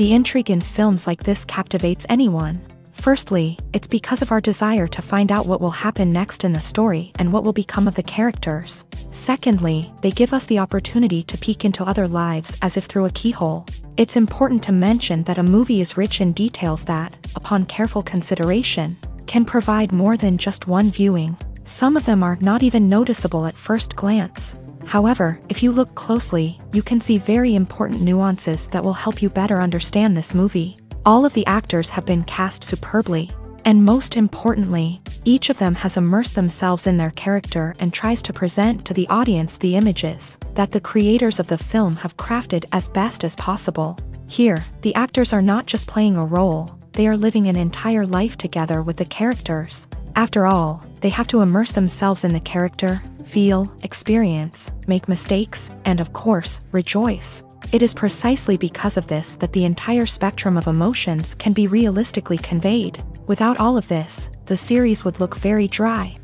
The intrigue in films like this captivates anyone. Firstly, it's because of our desire to find out what will happen next in the story and what will become of the characters. Secondly, they give us the opportunity to peek into other lives as if through a keyhole. It's important to mention that a movie is rich in details that, upon careful consideration, can provide more than just one viewing. Some of them are not even noticeable at first glance. However, if you look closely, you can see very important nuances that will help you better understand this movie. All of the actors have been cast superbly. And most importantly, each of them has immersed themselves in their character and tries to present to the audience the images that the creators of the film have crafted as best as possible. Here, the actors are not just playing a role, they are living an entire life together with the characters. After all, they have to immerse themselves in the character, feel, experience, make mistakes, and of course, rejoice. It is precisely because of this that the entire spectrum of emotions can be realistically conveyed. Without all of this, the series would look very dry.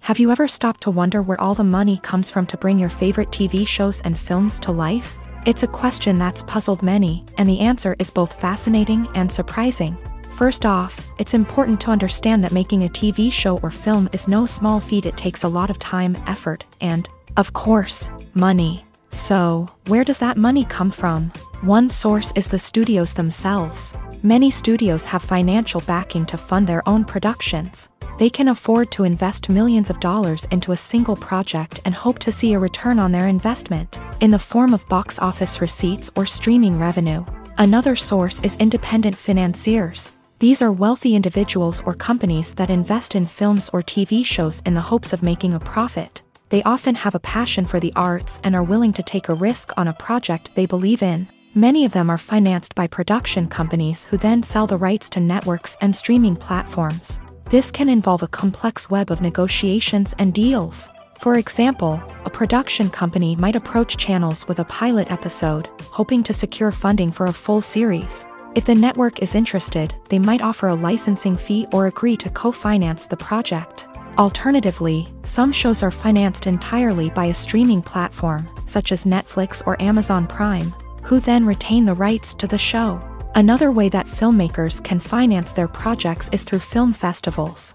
Have you ever stopped to wonder where all the money comes from to bring your favorite TV shows and films to life? It's a question that's puzzled many, and the answer is both fascinating and surprising. First off, it's important to understand that making a TV show or film is no small feat it takes a lot of time, effort, and, of course, money. So, where does that money come from? One source is the studios themselves. Many studios have financial backing to fund their own productions. They can afford to invest millions of dollars into a single project and hope to see a return on their investment, in the form of box office receipts or streaming revenue. Another source is independent financiers. These are wealthy individuals or companies that invest in films or TV shows in the hopes of making a profit they often have a passion for the arts and are willing to take a risk on a project they believe in. Many of them are financed by production companies who then sell the rights to networks and streaming platforms. This can involve a complex web of negotiations and deals. For example, a production company might approach channels with a pilot episode, hoping to secure funding for a full series. If the network is interested, they might offer a licensing fee or agree to co-finance the project. Alternatively, some shows are financed entirely by a streaming platform, such as Netflix or Amazon Prime, who then retain the rights to the show. Another way that filmmakers can finance their projects is through film festivals.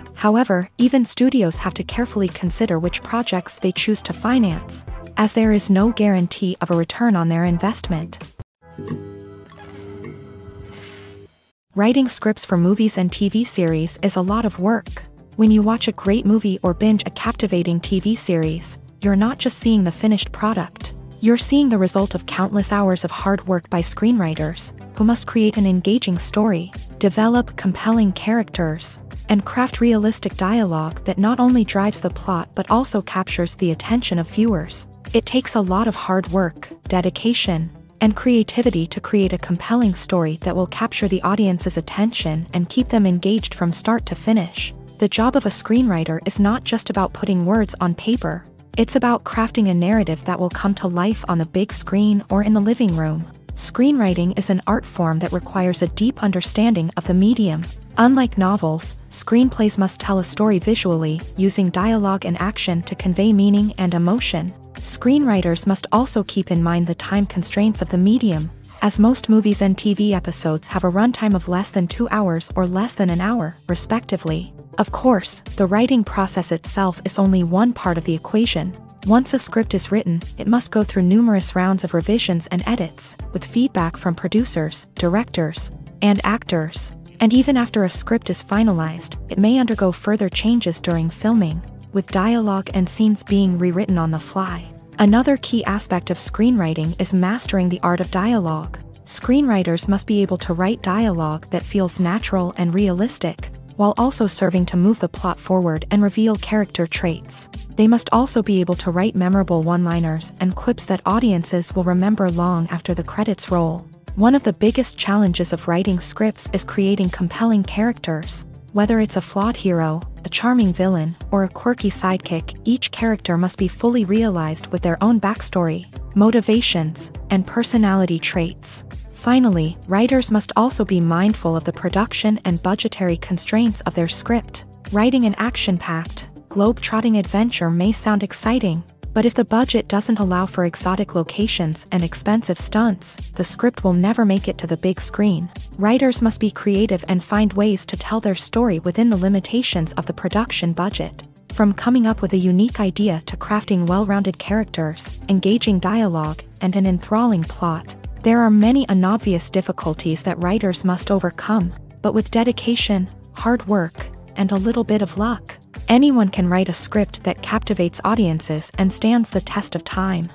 However, even studios have to carefully consider which projects they choose to finance, as there is no guarantee of a return on their investment. Writing scripts for movies and TV series is a lot of work. When you watch a great movie or binge a captivating TV series, you're not just seeing the finished product. You're seeing the result of countless hours of hard work by screenwriters, who must create an engaging story, develop compelling characters, and craft realistic dialogue that not only drives the plot but also captures the attention of viewers. It takes a lot of hard work, dedication, and creativity to create a compelling story that will capture the audience's attention and keep them engaged from start to finish. The job of a screenwriter is not just about putting words on paper, it's about crafting a narrative that will come to life on the big screen or in the living room. Screenwriting is an art form that requires a deep understanding of the medium. Unlike novels, screenplays must tell a story visually, using dialogue and action to convey meaning and emotion. Screenwriters must also keep in mind the time constraints of the medium, as most movies and TV episodes have a runtime of less than two hours or less than an hour, respectively. Of course, the writing process itself is only one part of the equation. Once a script is written, it must go through numerous rounds of revisions and edits, with feedback from producers, directors, and actors. And even after a script is finalized, it may undergo further changes during filming, with dialogue and scenes being rewritten on the fly. Another key aspect of screenwriting is mastering the art of dialogue. Screenwriters must be able to write dialogue that feels natural and realistic, while also serving to move the plot forward and reveal character traits. They must also be able to write memorable one-liners and quips that audiences will remember long after the credits roll. One of the biggest challenges of writing scripts is creating compelling characters. Whether it's a flawed hero, a charming villain, or a quirky sidekick, each character must be fully realized with their own backstory, motivations, and personality traits. Finally, writers must also be mindful of the production and budgetary constraints of their script. Writing an action-packed, globe-trotting adventure may sound exciting, but if the budget doesn't allow for exotic locations and expensive stunts, the script will never make it to the big screen. Writers must be creative and find ways to tell their story within the limitations of the production budget. From coming up with a unique idea to crafting well-rounded characters, engaging dialogue, and an enthralling plot, there are many unobvious difficulties that writers must overcome, but with dedication, hard work, and a little bit of luck, anyone can write a script that captivates audiences and stands the test of time.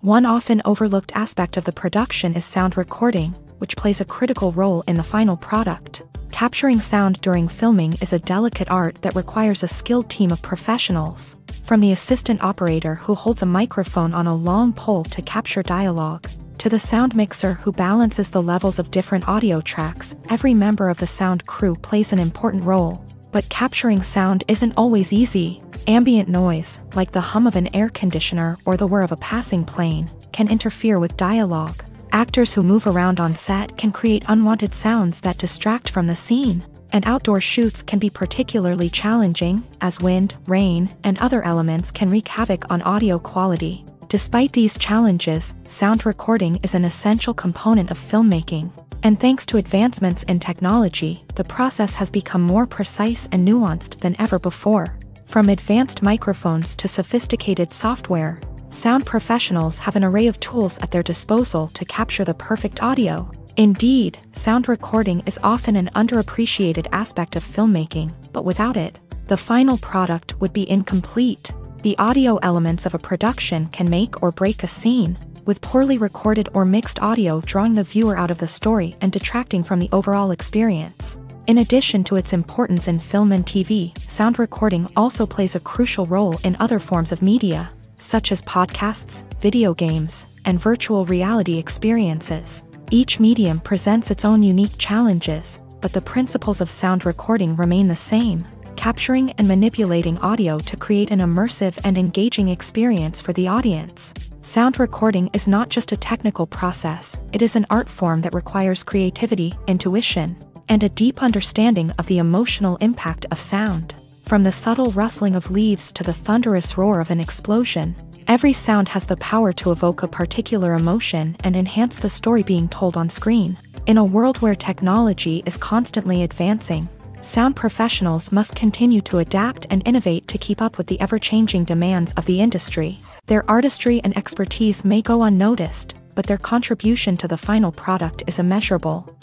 One often overlooked aspect of the production is sound recording, which plays a critical role in the final product. Capturing sound during filming is a delicate art that requires a skilled team of professionals, from the assistant operator who holds a microphone on a long pole to capture dialogue, to the sound mixer who balances the levels of different audio tracks, every member of the sound crew plays an important role. But capturing sound isn't always easy. Ambient noise, like the hum of an air conditioner or the whir of a passing plane, can interfere with dialogue. Actors who move around on set can create unwanted sounds that distract from the scene. And outdoor shoots can be particularly challenging, as wind, rain, and other elements can wreak havoc on audio quality. Despite these challenges, sound recording is an essential component of filmmaking. And thanks to advancements in technology, the process has become more precise and nuanced than ever before. From advanced microphones to sophisticated software, sound professionals have an array of tools at their disposal to capture the perfect audio. Indeed, sound recording is often an underappreciated aspect of filmmaking, but without it, the final product would be incomplete. The audio elements of a production can make or break a scene, with poorly recorded or mixed audio drawing the viewer out of the story and detracting from the overall experience. In addition to its importance in film and TV, sound recording also plays a crucial role in other forms of media, such as podcasts, video games, and virtual reality experiences. Each medium presents its own unique challenges, but the principles of sound recording remain the same capturing and manipulating audio to create an immersive and engaging experience for the audience. Sound recording is not just a technical process, it is an art form that requires creativity, intuition, and a deep understanding of the emotional impact of sound. From the subtle rustling of leaves to the thunderous roar of an explosion, every sound has the power to evoke a particular emotion and enhance the story being told on screen. In a world where technology is constantly advancing, sound professionals must continue to adapt and innovate to keep up with the ever-changing demands of the industry. Their artistry and expertise may go unnoticed, but their contribution to the final product is immeasurable.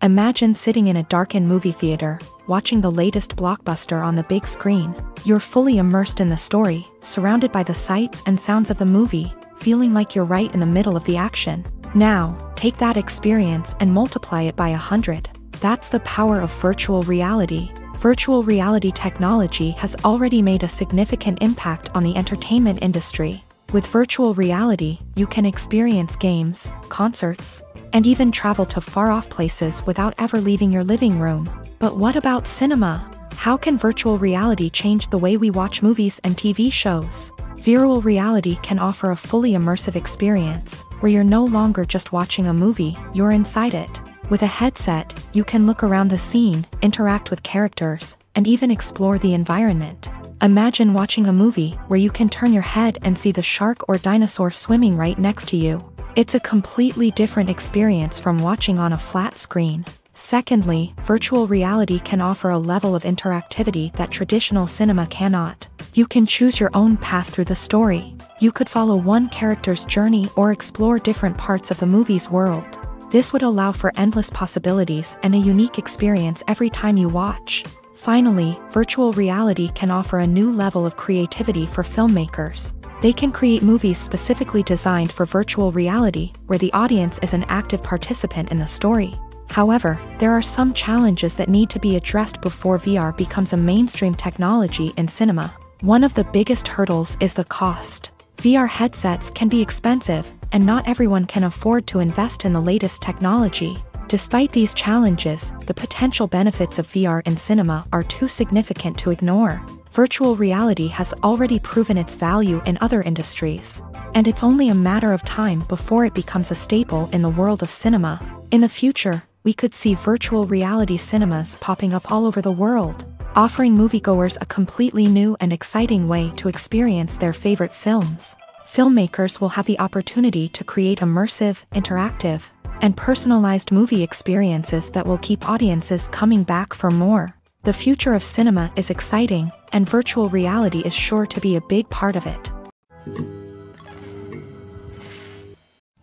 Imagine sitting in a darkened movie theater, watching the latest blockbuster on the big screen. You're fully immersed in the story, surrounded by the sights and sounds of the movie, feeling like you're right in the middle of the action. Now, take that experience and multiply it by a hundred. That's the power of virtual reality. Virtual reality technology has already made a significant impact on the entertainment industry. With virtual reality, you can experience games, concerts, and even travel to far-off places without ever leaving your living room. But what about cinema? How can virtual reality change the way we watch movies and TV shows? Virtual reality can offer a fully immersive experience, where you're no longer just watching a movie, you're inside it. With a headset, you can look around the scene, interact with characters, and even explore the environment. Imagine watching a movie where you can turn your head and see the shark or dinosaur swimming right next to you. It's a completely different experience from watching on a flat screen. Secondly, virtual reality can offer a level of interactivity that traditional cinema cannot. You can choose your own path through the story. You could follow one character's journey or explore different parts of the movie's world. This would allow for endless possibilities and a unique experience every time you watch. Finally, virtual reality can offer a new level of creativity for filmmakers. They can create movies specifically designed for virtual reality, where the audience is an active participant in the story. However, there are some challenges that need to be addressed before VR becomes a mainstream technology in cinema. One of the biggest hurdles is the cost. VR headsets can be expensive, and not everyone can afford to invest in the latest technology. Despite these challenges, the potential benefits of VR in cinema are too significant to ignore. Virtual reality has already proven its value in other industries, and it's only a matter of time before it becomes a staple in the world of cinema. In the future, we could see virtual reality cinemas popping up all over the world, offering moviegoers a completely new and exciting way to experience their favorite films. Filmmakers will have the opportunity to create immersive, interactive, and personalized movie experiences that will keep audiences coming back for more. The future of cinema is exciting, and virtual reality is sure to be a big part of it.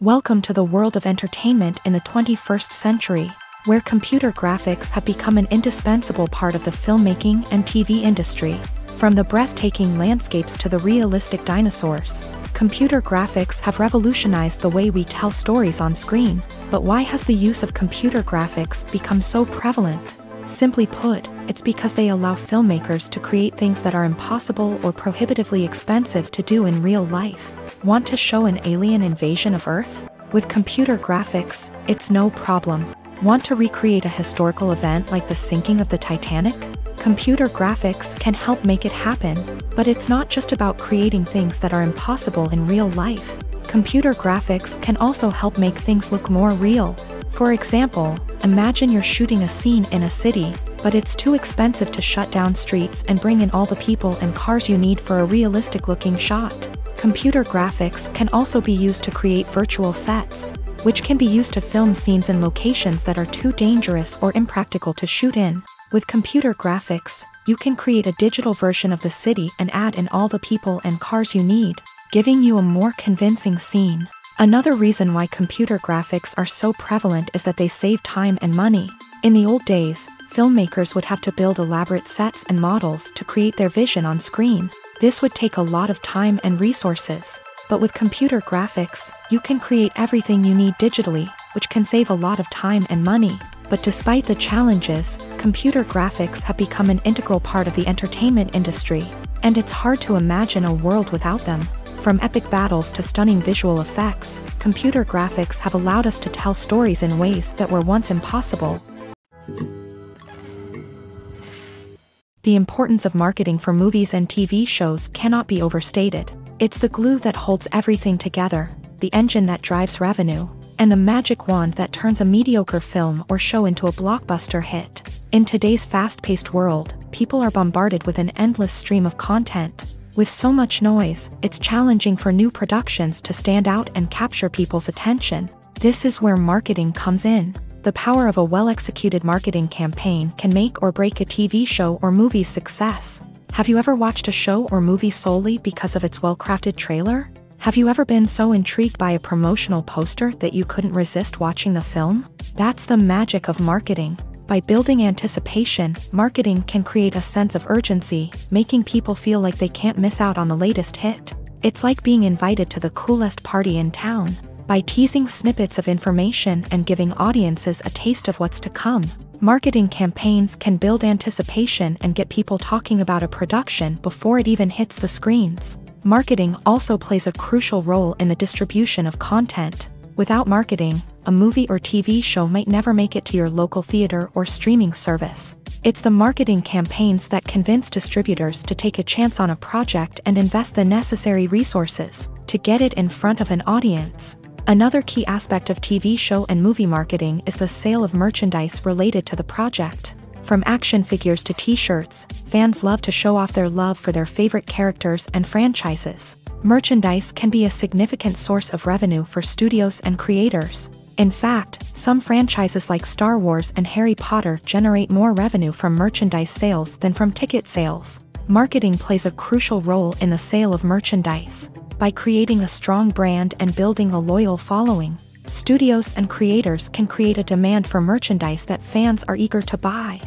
Welcome to the world of entertainment in the 21st century, where computer graphics have become an indispensable part of the filmmaking and TV industry. From the breathtaking landscapes to the realistic dinosaurs, computer graphics have revolutionized the way we tell stories on screen. But why has the use of computer graphics become so prevalent? Simply put, it's because they allow filmmakers to create things that are impossible or prohibitively expensive to do in real life. Want to show an alien invasion of Earth? With computer graphics, it's no problem. Want to recreate a historical event like the sinking of the Titanic? Computer graphics can help make it happen, but it's not just about creating things that are impossible in real life. Computer graphics can also help make things look more real. For example, imagine you're shooting a scene in a city, but it's too expensive to shut down streets and bring in all the people and cars you need for a realistic looking shot. Computer graphics can also be used to create virtual sets, which can be used to film scenes in locations that are too dangerous or impractical to shoot in. With computer graphics, you can create a digital version of the city and add in all the people and cars you need, giving you a more convincing scene. Another reason why computer graphics are so prevalent is that they save time and money. In the old days, filmmakers would have to build elaborate sets and models to create their vision on screen. This would take a lot of time and resources. But with computer graphics, you can create everything you need digitally, which can save a lot of time and money. But despite the challenges, computer graphics have become an integral part of the entertainment industry, and it's hard to imagine a world without them. From epic battles to stunning visual effects, computer graphics have allowed us to tell stories in ways that were once impossible. The importance of marketing for movies and TV shows cannot be overstated. It's the glue that holds everything together, the engine that drives revenue, and the magic wand that turns a mediocre film or show into a blockbuster hit. In today's fast paced world, people are bombarded with an endless stream of content. With so much noise, it's challenging for new productions to stand out and capture people's attention. This is where marketing comes in. The power of a well executed marketing campaign can make or break a TV show or movie's success. Have you ever watched a show or movie solely because of its well crafted trailer? Have you ever been so intrigued by a promotional poster that you couldn't resist watching the film? That's the magic of marketing. By building anticipation, marketing can create a sense of urgency, making people feel like they can't miss out on the latest hit. It's like being invited to the coolest party in town. By teasing snippets of information and giving audiences a taste of what's to come, marketing campaigns can build anticipation and get people talking about a production before it even hits the screens. Marketing also plays a crucial role in the distribution of content. Without marketing, a movie or TV show might never make it to your local theater or streaming service. It's the marketing campaigns that convince distributors to take a chance on a project and invest the necessary resources to get it in front of an audience. Another key aspect of TV show and movie marketing is the sale of merchandise related to the project. From action figures to t-shirts, fans love to show off their love for their favorite characters and franchises. Merchandise can be a significant source of revenue for studios and creators. In fact, some franchises like Star Wars and Harry Potter generate more revenue from merchandise sales than from ticket sales. Marketing plays a crucial role in the sale of merchandise. By creating a strong brand and building a loyal following, studios and creators can create a demand for merchandise that fans are eager to buy.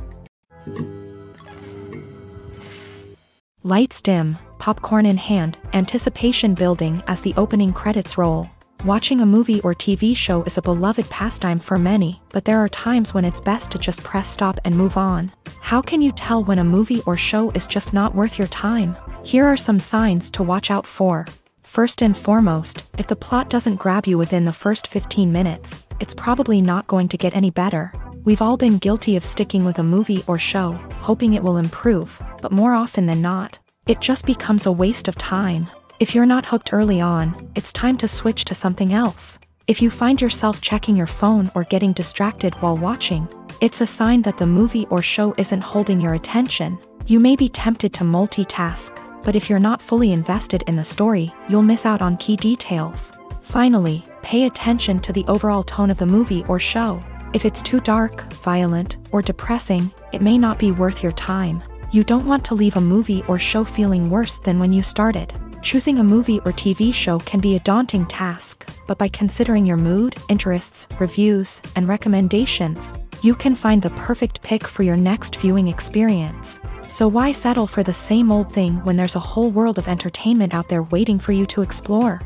Lights dim, popcorn in hand, anticipation building as the opening credits roll. Watching a movie or TV show is a beloved pastime for many, but there are times when it's best to just press stop and move on. How can you tell when a movie or show is just not worth your time? Here are some signs to watch out for. First and foremost, if the plot doesn't grab you within the first 15 minutes, it's probably not going to get any better. We've all been guilty of sticking with a movie or show, hoping it will improve, but more often than not, it just becomes a waste of time. If you're not hooked early on, it's time to switch to something else. If you find yourself checking your phone or getting distracted while watching, it's a sign that the movie or show isn't holding your attention. You may be tempted to multitask, but if you're not fully invested in the story, you'll miss out on key details. Finally, pay attention to the overall tone of the movie or show. If it's too dark, violent, or depressing, it may not be worth your time. You don't want to leave a movie or show feeling worse than when you started. Choosing a movie or TV show can be a daunting task, but by considering your mood, interests, reviews, and recommendations, you can find the perfect pick for your next viewing experience. So why settle for the same old thing when there's a whole world of entertainment out there waiting for you to explore?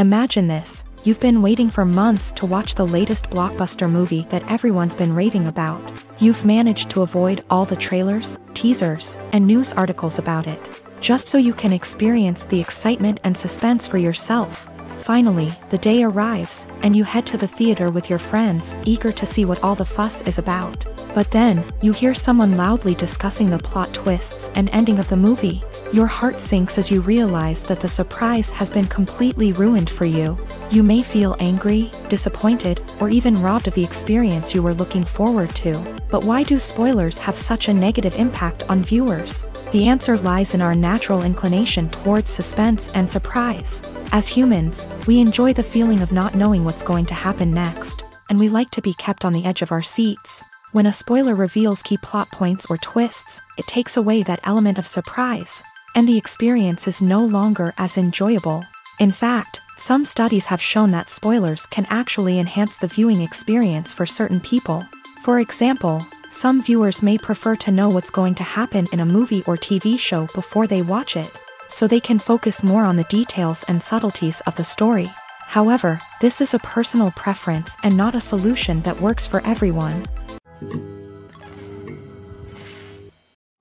Imagine this, you've been waiting for months to watch the latest blockbuster movie that everyone's been raving about. You've managed to avoid all the trailers, teasers, and news articles about it, just so you can experience the excitement and suspense for yourself. Finally, the day arrives, and you head to the theater with your friends, eager to see what all the fuss is about. But then, you hear someone loudly discussing the plot twists and ending of the movie. Your heart sinks as you realize that the surprise has been completely ruined for you. You may feel angry, disappointed, or even robbed of the experience you were looking forward to. But why do spoilers have such a negative impact on viewers? The answer lies in our natural inclination towards suspense and surprise. As humans, we enjoy the feeling of not knowing what's going to happen next, and we like to be kept on the edge of our seats. When a spoiler reveals key plot points or twists, it takes away that element of surprise and the experience is no longer as enjoyable. In fact, some studies have shown that spoilers can actually enhance the viewing experience for certain people. For example, some viewers may prefer to know what's going to happen in a movie or TV show before they watch it, so they can focus more on the details and subtleties of the story. However, this is a personal preference and not a solution that works for everyone.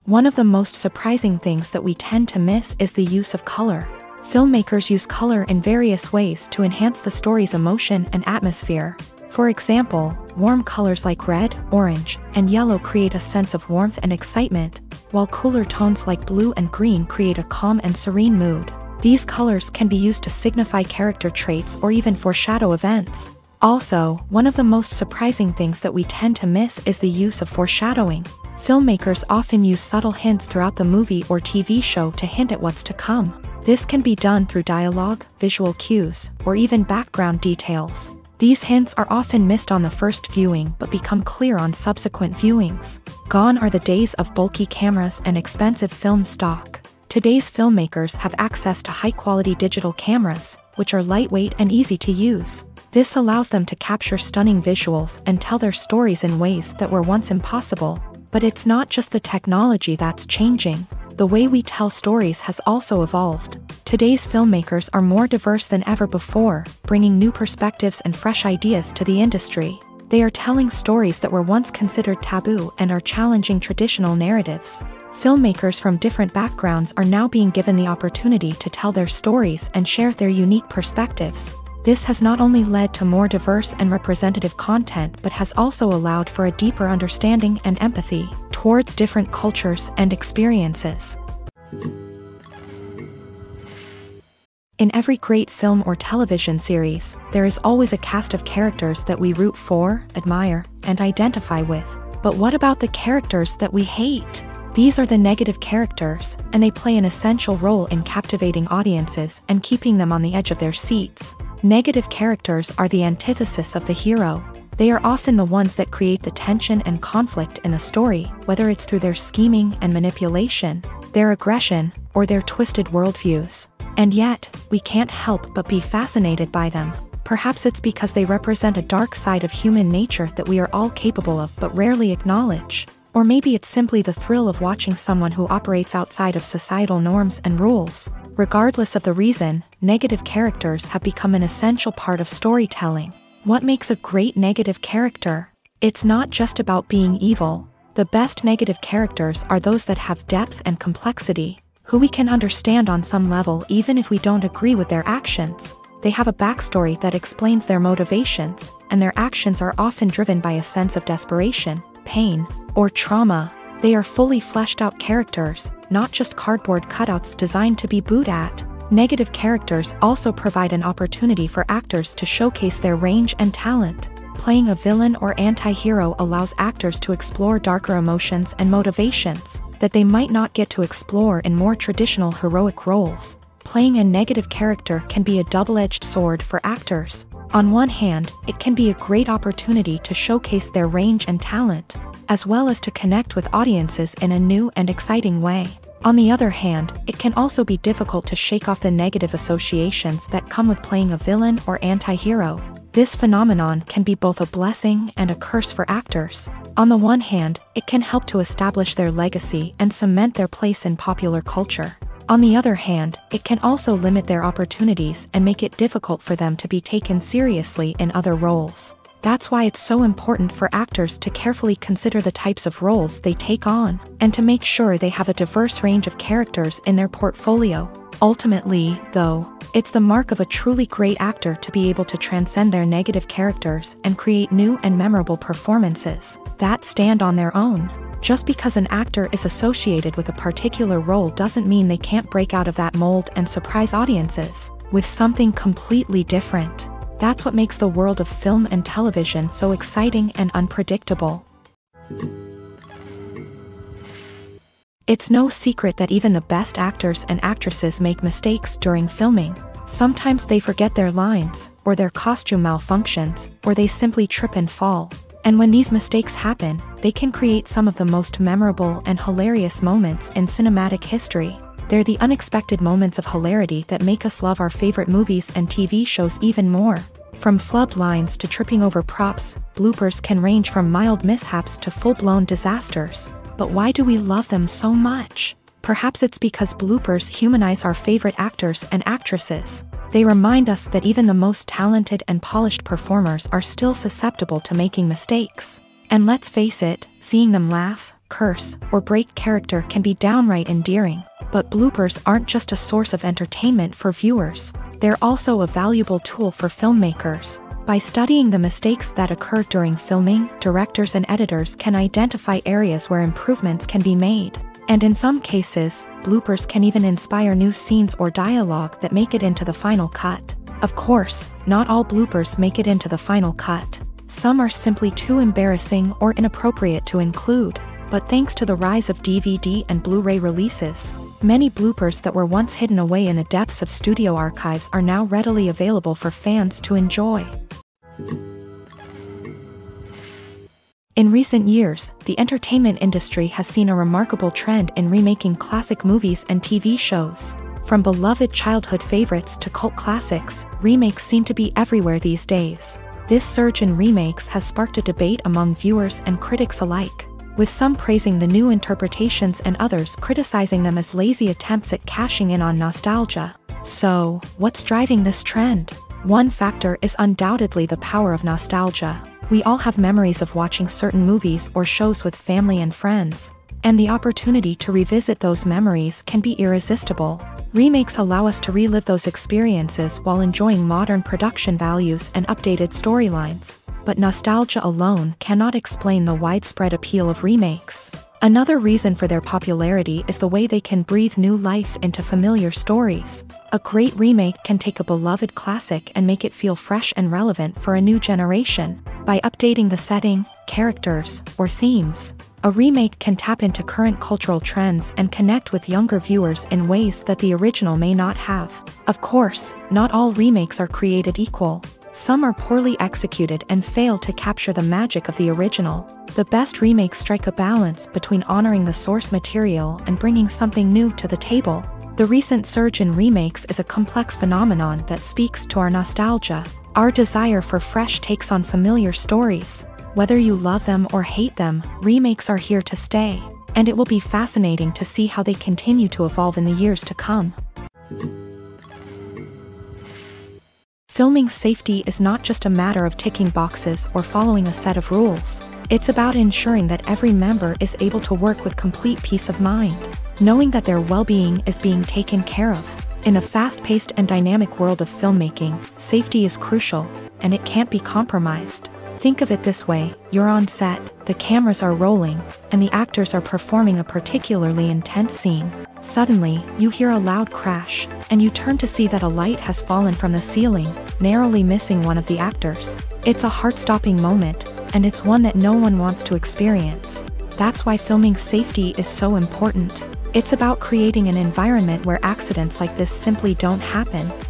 One of the most surprising things that we tend to miss is the use of color. Filmmakers use color in various ways to enhance the story's emotion and atmosphere. For example, warm colors like red, orange, and yellow create a sense of warmth and excitement, while cooler tones like blue and green create a calm and serene mood. These colors can be used to signify character traits or even foreshadow events. Also, one of the most surprising things that we tend to miss is the use of foreshadowing. Filmmakers often use subtle hints throughout the movie or TV show to hint at what's to come. This can be done through dialogue, visual cues, or even background details. These hints are often missed on the first viewing but become clear on subsequent viewings. Gone are the days of bulky cameras and expensive film stock. Today's filmmakers have access to high-quality digital cameras, which are lightweight and easy to use. This allows them to capture stunning visuals and tell their stories in ways that were once impossible. But it's not just the technology that's changing. The way we tell stories has also evolved. Today's filmmakers are more diverse than ever before, bringing new perspectives and fresh ideas to the industry. They are telling stories that were once considered taboo and are challenging traditional narratives. Filmmakers from different backgrounds are now being given the opportunity to tell their stories and share their unique perspectives. This has not only led to more diverse and representative content but has also allowed for a deeper understanding and empathy towards different cultures and experiences. In every great film or television series, there is always a cast of characters that we root for, admire, and identify with. But what about the characters that we hate? These are the negative characters, and they play an essential role in captivating audiences and keeping them on the edge of their seats. Negative characters are the antithesis of the hero. They are often the ones that create the tension and conflict in the story, whether it's through their scheming and manipulation, their aggression, or their twisted worldviews. And yet, we can't help but be fascinated by them. Perhaps it's because they represent a dark side of human nature that we are all capable of but rarely acknowledge. Or maybe it's simply the thrill of watching someone who operates outside of societal norms and rules. Regardless of the reason, negative characters have become an essential part of storytelling. What makes a great negative character? It's not just about being evil. The best negative characters are those that have depth and complexity, who we can understand on some level even if we don't agree with their actions. They have a backstory that explains their motivations, and their actions are often driven by a sense of desperation, pain, or trauma. They are fully fleshed out characters, not just cardboard cutouts designed to be booed at. Negative characters also provide an opportunity for actors to showcase their range and talent. Playing a villain or anti-hero allows actors to explore darker emotions and motivations, that they might not get to explore in more traditional heroic roles. Playing a negative character can be a double-edged sword for actors. On one hand, it can be a great opportunity to showcase their range and talent, as well as to connect with audiences in a new and exciting way. On the other hand, it can also be difficult to shake off the negative associations that come with playing a villain or anti-hero. This phenomenon can be both a blessing and a curse for actors. On the one hand, it can help to establish their legacy and cement their place in popular culture. On the other hand, it can also limit their opportunities and make it difficult for them to be taken seriously in other roles. That's why it's so important for actors to carefully consider the types of roles they take on, and to make sure they have a diverse range of characters in their portfolio. Ultimately, though, it's the mark of a truly great actor to be able to transcend their negative characters and create new and memorable performances that stand on their own. Just because an actor is associated with a particular role doesn't mean they can't break out of that mold and surprise audiences with something completely different. That's what makes the world of film and television so exciting and unpredictable. It's no secret that even the best actors and actresses make mistakes during filming. Sometimes they forget their lines, or their costume malfunctions, or they simply trip and fall. And when these mistakes happen, they can create some of the most memorable and hilarious moments in cinematic history. They're the unexpected moments of hilarity that make us love our favorite movies and TV shows even more. From flubbed lines to tripping over props, bloopers can range from mild mishaps to full-blown disasters. But why do we love them so much? Perhaps it's because bloopers humanize our favorite actors and actresses. They remind us that even the most talented and polished performers are still susceptible to making mistakes. And let's face it, seeing them laugh, curse, or break character can be downright endearing. But bloopers aren't just a source of entertainment for viewers, they're also a valuable tool for filmmakers. By studying the mistakes that occur during filming, directors and editors can identify areas where improvements can be made. And in some cases, bloopers can even inspire new scenes or dialogue that make it into the final cut. Of course, not all bloopers make it into the final cut. Some are simply too embarrassing or inappropriate to include. But thanks to the rise of DVD and Blu-ray releases, many bloopers that were once hidden away in the depths of studio archives are now readily available for fans to enjoy. In recent years, the entertainment industry has seen a remarkable trend in remaking classic movies and TV shows. From beloved childhood favorites to cult classics, remakes seem to be everywhere these days. This surge in remakes has sparked a debate among viewers and critics alike, with some praising the new interpretations and others criticizing them as lazy attempts at cashing in on nostalgia. So, what's driving this trend? One factor is undoubtedly the power of nostalgia. We all have memories of watching certain movies or shows with family and friends, and the opportunity to revisit those memories can be irresistible. Remakes allow us to relive those experiences while enjoying modern production values and updated storylines. But nostalgia alone cannot explain the widespread appeal of remakes. Another reason for their popularity is the way they can breathe new life into familiar stories. A great remake can take a beloved classic and make it feel fresh and relevant for a new generation. By updating the setting, characters, or themes, a remake can tap into current cultural trends and connect with younger viewers in ways that the original may not have. Of course, not all remakes are created equal. Some are poorly executed and fail to capture the magic of the original. The best remakes strike a balance between honoring the source material and bringing something new to the table. The recent surge in remakes is a complex phenomenon that speaks to our nostalgia, our desire for fresh takes on familiar stories. Whether you love them or hate them, remakes are here to stay, and it will be fascinating to see how they continue to evolve in the years to come. Filming safety is not just a matter of ticking boxes or following a set of rules. It's about ensuring that every member is able to work with complete peace of mind, knowing that their well-being is being taken care of. In a fast-paced and dynamic world of filmmaking, safety is crucial, and it can't be compromised. Think of it this way, you're on set, the cameras are rolling, and the actors are performing a particularly intense scene. Suddenly, you hear a loud crash, and you turn to see that a light has fallen from the ceiling, narrowly missing one of the actors. It's a heart-stopping moment, and it's one that no one wants to experience. That's why filming safety is so important. It's about creating an environment where accidents like this simply don't happen.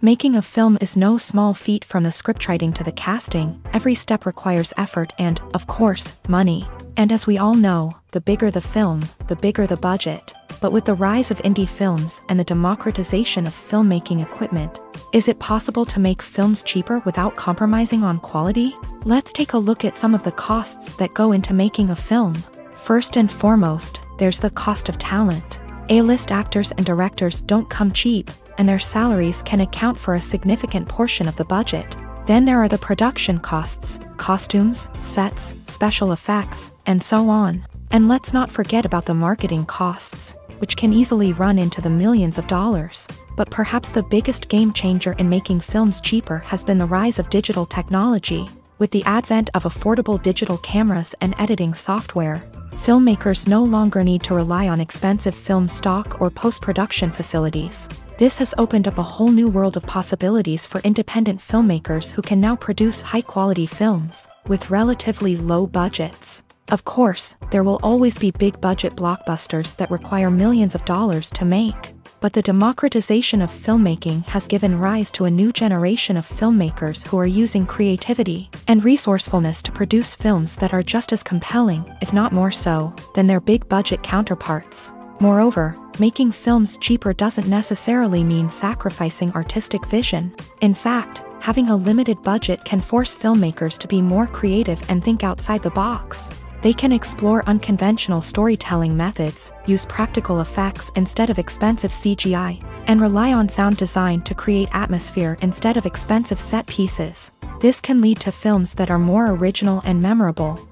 Making a film is no small feat from the scriptwriting to the casting, every step requires effort and, of course, money. And as we all know, the bigger the film, the bigger the budget. But with the rise of indie films and the democratization of filmmaking equipment, is it possible to make films cheaper without compromising on quality? Let's take a look at some of the costs that go into making a film. First and foremost, there's the cost of talent. A-list actors and directors don't come cheap, and their salaries can account for a significant portion of the budget. Then there are the production costs, costumes, sets, special effects, and so on. And let's not forget about the marketing costs, which can easily run into the millions of dollars. But perhaps the biggest game changer in making films cheaper has been the rise of digital technology. With the advent of affordable digital cameras and editing software, filmmakers no longer need to rely on expensive film stock or post-production facilities. This has opened up a whole new world of possibilities for independent filmmakers who can now produce high-quality films, with relatively low budgets. Of course, there will always be big-budget blockbusters that require millions of dollars to make but the democratization of filmmaking has given rise to a new generation of filmmakers who are using creativity and resourcefulness to produce films that are just as compelling, if not more so, than their big-budget counterparts. Moreover, making films cheaper doesn't necessarily mean sacrificing artistic vision. In fact, having a limited budget can force filmmakers to be more creative and think outside the box. They can explore unconventional storytelling methods, use practical effects instead of expensive CGI, and rely on sound design to create atmosphere instead of expensive set pieces. This can lead to films that are more original and memorable,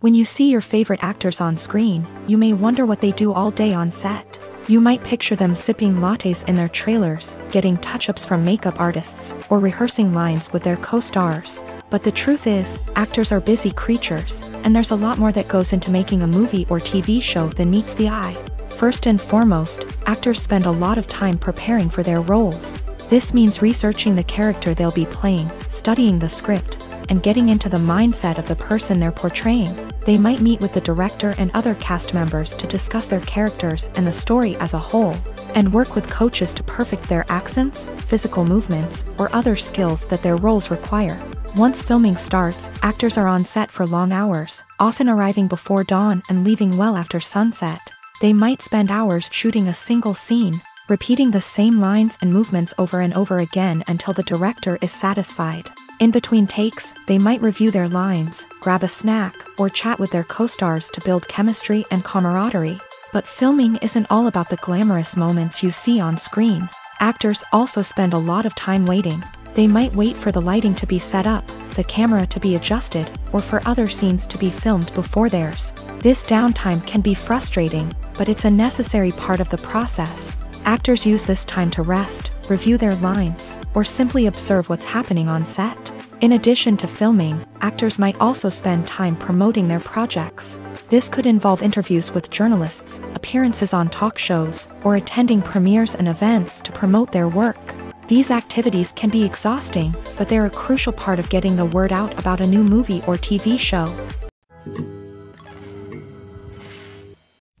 When you see your favorite actors on screen, you may wonder what they do all day on set. You might picture them sipping lattes in their trailers, getting touch-ups from makeup artists, or rehearsing lines with their co-stars. But the truth is, actors are busy creatures, and there's a lot more that goes into making a movie or TV show than meets the eye. First and foremost, actors spend a lot of time preparing for their roles. This means researching the character they'll be playing, studying the script, and getting into the mindset of the person they're portraying. They might meet with the director and other cast members to discuss their characters and the story as a whole, and work with coaches to perfect their accents, physical movements, or other skills that their roles require. Once filming starts, actors are on set for long hours, often arriving before dawn and leaving well after sunset. They might spend hours shooting a single scene, repeating the same lines and movements over and over again until the director is satisfied. In between takes, they might review their lines, grab a snack, or chat with their co-stars to build chemistry and camaraderie. But filming isn't all about the glamorous moments you see on screen. Actors also spend a lot of time waiting. They might wait for the lighting to be set up, the camera to be adjusted, or for other scenes to be filmed before theirs. This downtime can be frustrating, but it's a necessary part of the process. Actors use this time to rest, review their lines, or simply observe what's happening on set. In addition to filming, actors might also spend time promoting their projects. This could involve interviews with journalists, appearances on talk shows, or attending premieres and events to promote their work. These activities can be exhausting, but they're a crucial part of getting the word out about a new movie or TV show.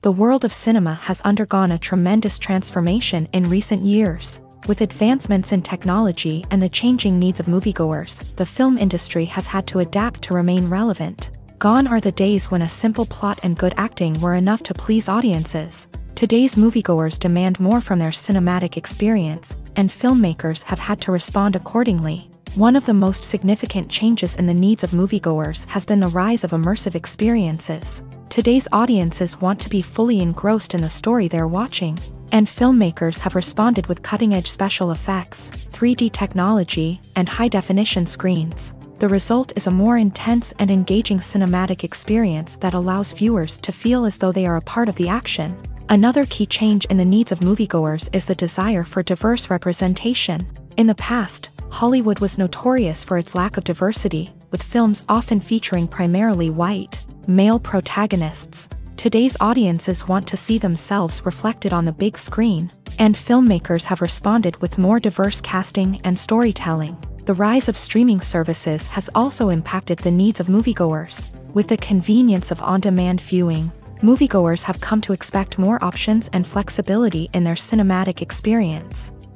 The world of cinema has undergone a tremendous transformation in recent years. With advancements in technology and the changing needs of moviegoers, the film industry has had to adapt to remain relevant. Gone are the days when a simple plot and good acting were enough to please audiences. Today's moviegoers demand more from their cinematic experience, and filmmakers have had to respond accordingly. One of the most significant changes in the needs of moviegoers has been the rise of immersive experiences. Today's audiences want to be fully engrossed in the story they're watching, and filmmakers have responded with cutting-edge special effects, 3D technology, and high-definition screens. The result is a more intense and engaging cinematic experience that allows viewers to feel as though they are a part of the action. Another key change in the needs of moviegoers is the desire for diverse representation. In the past, Hollywood was notorious for its lack of diversity, with films often featuring primarily white, male protagonists. Today's audiences want to see themselves reflected on the big screen, and filmmakers have responded with more diverse casting and storytelling. The rise of streaming services has also impacted the needs of moviegoers. With the convenience of on-demand viewing, moviegoers have come to expect more options and flexibility in their cinematic experience.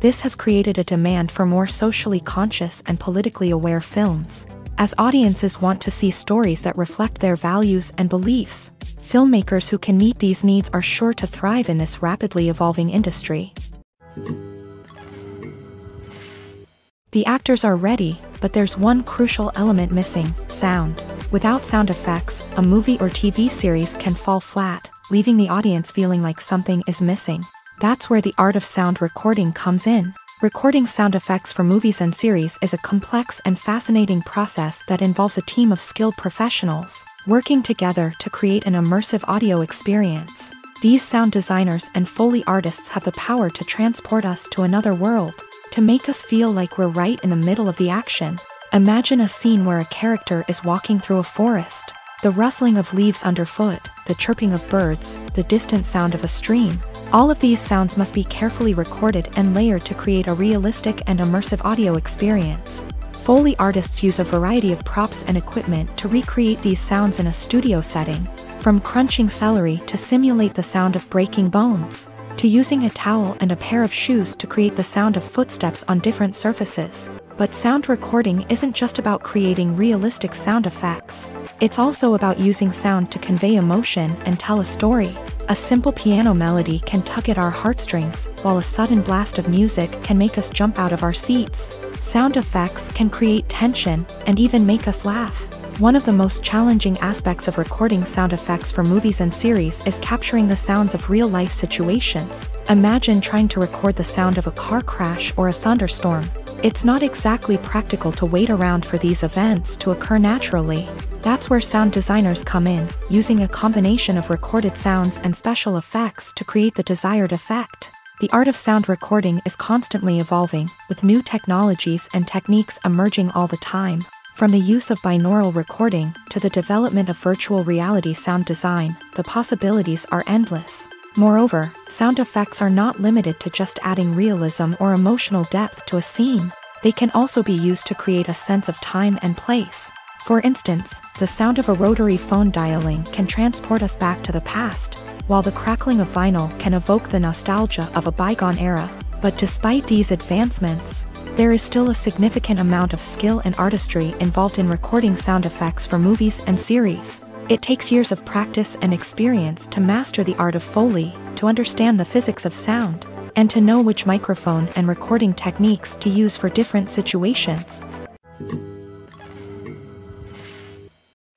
This has created a demand for more socially conscious and politically aware films as audiences want to see stories that reflect their values and beliefs. Filmmakers who can meet these needs are sure to thrive in this rapidly evolving industry. The actors are ready, but there's one crucial element missing sound. Without sound effects, a movie or TV series can fall flat, leaving the audience feeling like something is missing. That's where the art of sound recording comes in. Recording sound effects for movies and series is a complex and fascinating process that involves a team of skilled professionals working together to create an immersive audio experience. These sound designers and Foley artists have the power to transport us to another world, to make us feel like we're right in the middle of the action. Imagine a scene where a character is walking through a forest. The rustling of leaves underfoot, the chirping of birds, the distant sound of a stream, all of these sounds must be carefully recorded and layered to create a realistic and immersive audio experience. Foley artists use a variety of props and equipment to recreate these sounds in a studio setting, from crunching celery to simulate the sound of breaking bones, to using a towel and a pair of shoes to create the sound of footsteps on different surfaces. But sound recording isn't just about creating realistic sound effects. It's also about using sound to convey emotion and tell a story. A simple piano melody can tug at our heartstrings, while a sudden blast of music can make us jump out of our seats. Sound effects can create tension and even make us laugh. One of the most challenging aspects of recording sound effects for movies and series is capturing the sounds of real life situations. Imagine trying to record the sound of a car crash or a thunderstorm. It's not exactly practical to wait around for these events to occur naturally. That's where sound designers come in, using a combination of recorded sounds and special effects to create the desired effect. The art of sound recording is constantly evolving, with new technologies and techniques emerging all the time. From the use of binaural recording to the development of virtual reality sound design, the possibilities are endless. Moreover, sound effects are not limited to just adding realism or emotional depth to a scene. They can also be used to create a sense of time and place. For instance, the sound of a rotary phone dialing can transport us back to the past, while the crackling of vinyl can evoke the nostalgia of a bygone era. But despite these advancements, there is still a significant amount of skill and artistry involved in recording sound effects for movies and series. It takes years of practice and experience to master the art of Foley, to understand the physics of sound, and to know which microphone and recording techniques to use for different situations.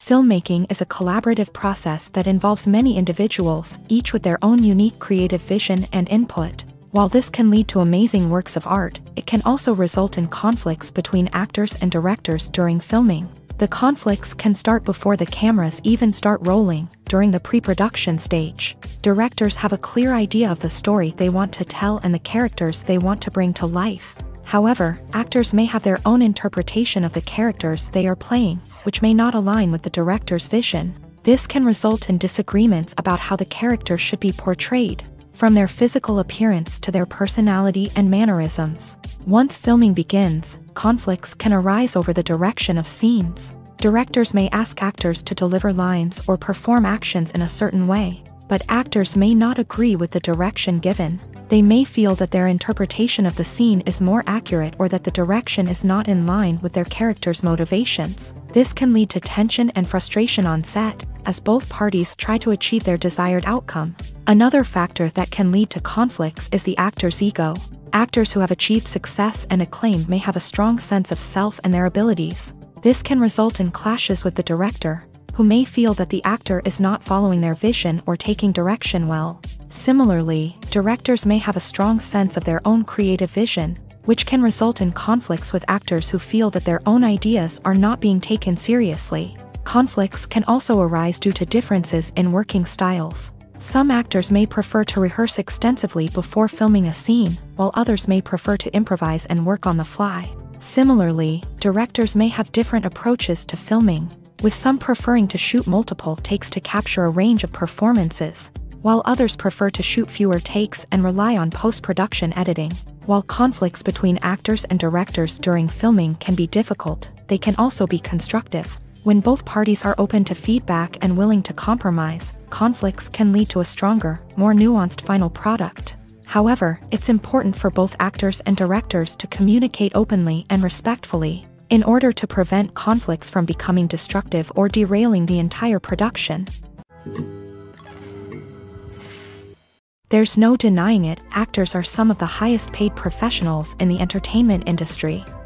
Filmmaking is a collaborative process that involves many individuals, each with their own unique creative vision and input. While this can lead to amazing works of art, it can also result in conflicts between actors and directors during filming. The conflicts can start before the cameras even start rolling, during the pre-production stage. Directors have a clear idea of the story they want to tell and the characters they want to bring to life. However, actors may have their own interpretation of the characters they are playing, which may not align with the director's vision. This can result in disagreements about how the character should be portrayed, from their physical appearance to their personality and mannerisms. Once filming begins, conflicts can arise over the direction of scenes. Directors may ask actors to deliver lines or perform actions in a certain way, but actors may not agree with the direction given. They may feel that their interpretation of the scene is more accurate or that the direction is not in line with their character's motivations. This can lead to tension and frustration on set, as both parties try to achieve their desired outcome. Another factor that can lead to conflicts is the actor's ego. Actors who have achieved success and acclaim may have a strong sense of self and their abilities. This can result in clashes with the director, who may feel that the actor is not following their vision or taking direction well. Similarly, directors may have a strong sense of their own creative vision, which can result in conflicts with actors who feel that their own ideas are not being taken seriously. Conflicts can also arise due to differences in working styles. Some actors may prefer to rehearse extensively before filming a scene, while others may prefer to improvise and work on the fly. Similarly, directors may have different approaches to filming, with some preferring to shoot multiple takes to capture a range of performances, while others prefer to shoot fewer takes and rely on post-production editing. While conflicts between actors and directors during filming can be difficult, they can also be constructive. When both parties are open to feedback and willing to compromise, conflicts can lead to a stronger, more nuanced final product. However, it's important for both actors and directors to communicate openly and respectfully, in order to prevent conflicts from becoming destructive or derailing the entire production. There's no denying it, actors are some of the highest paid professionals in the entertainment industry.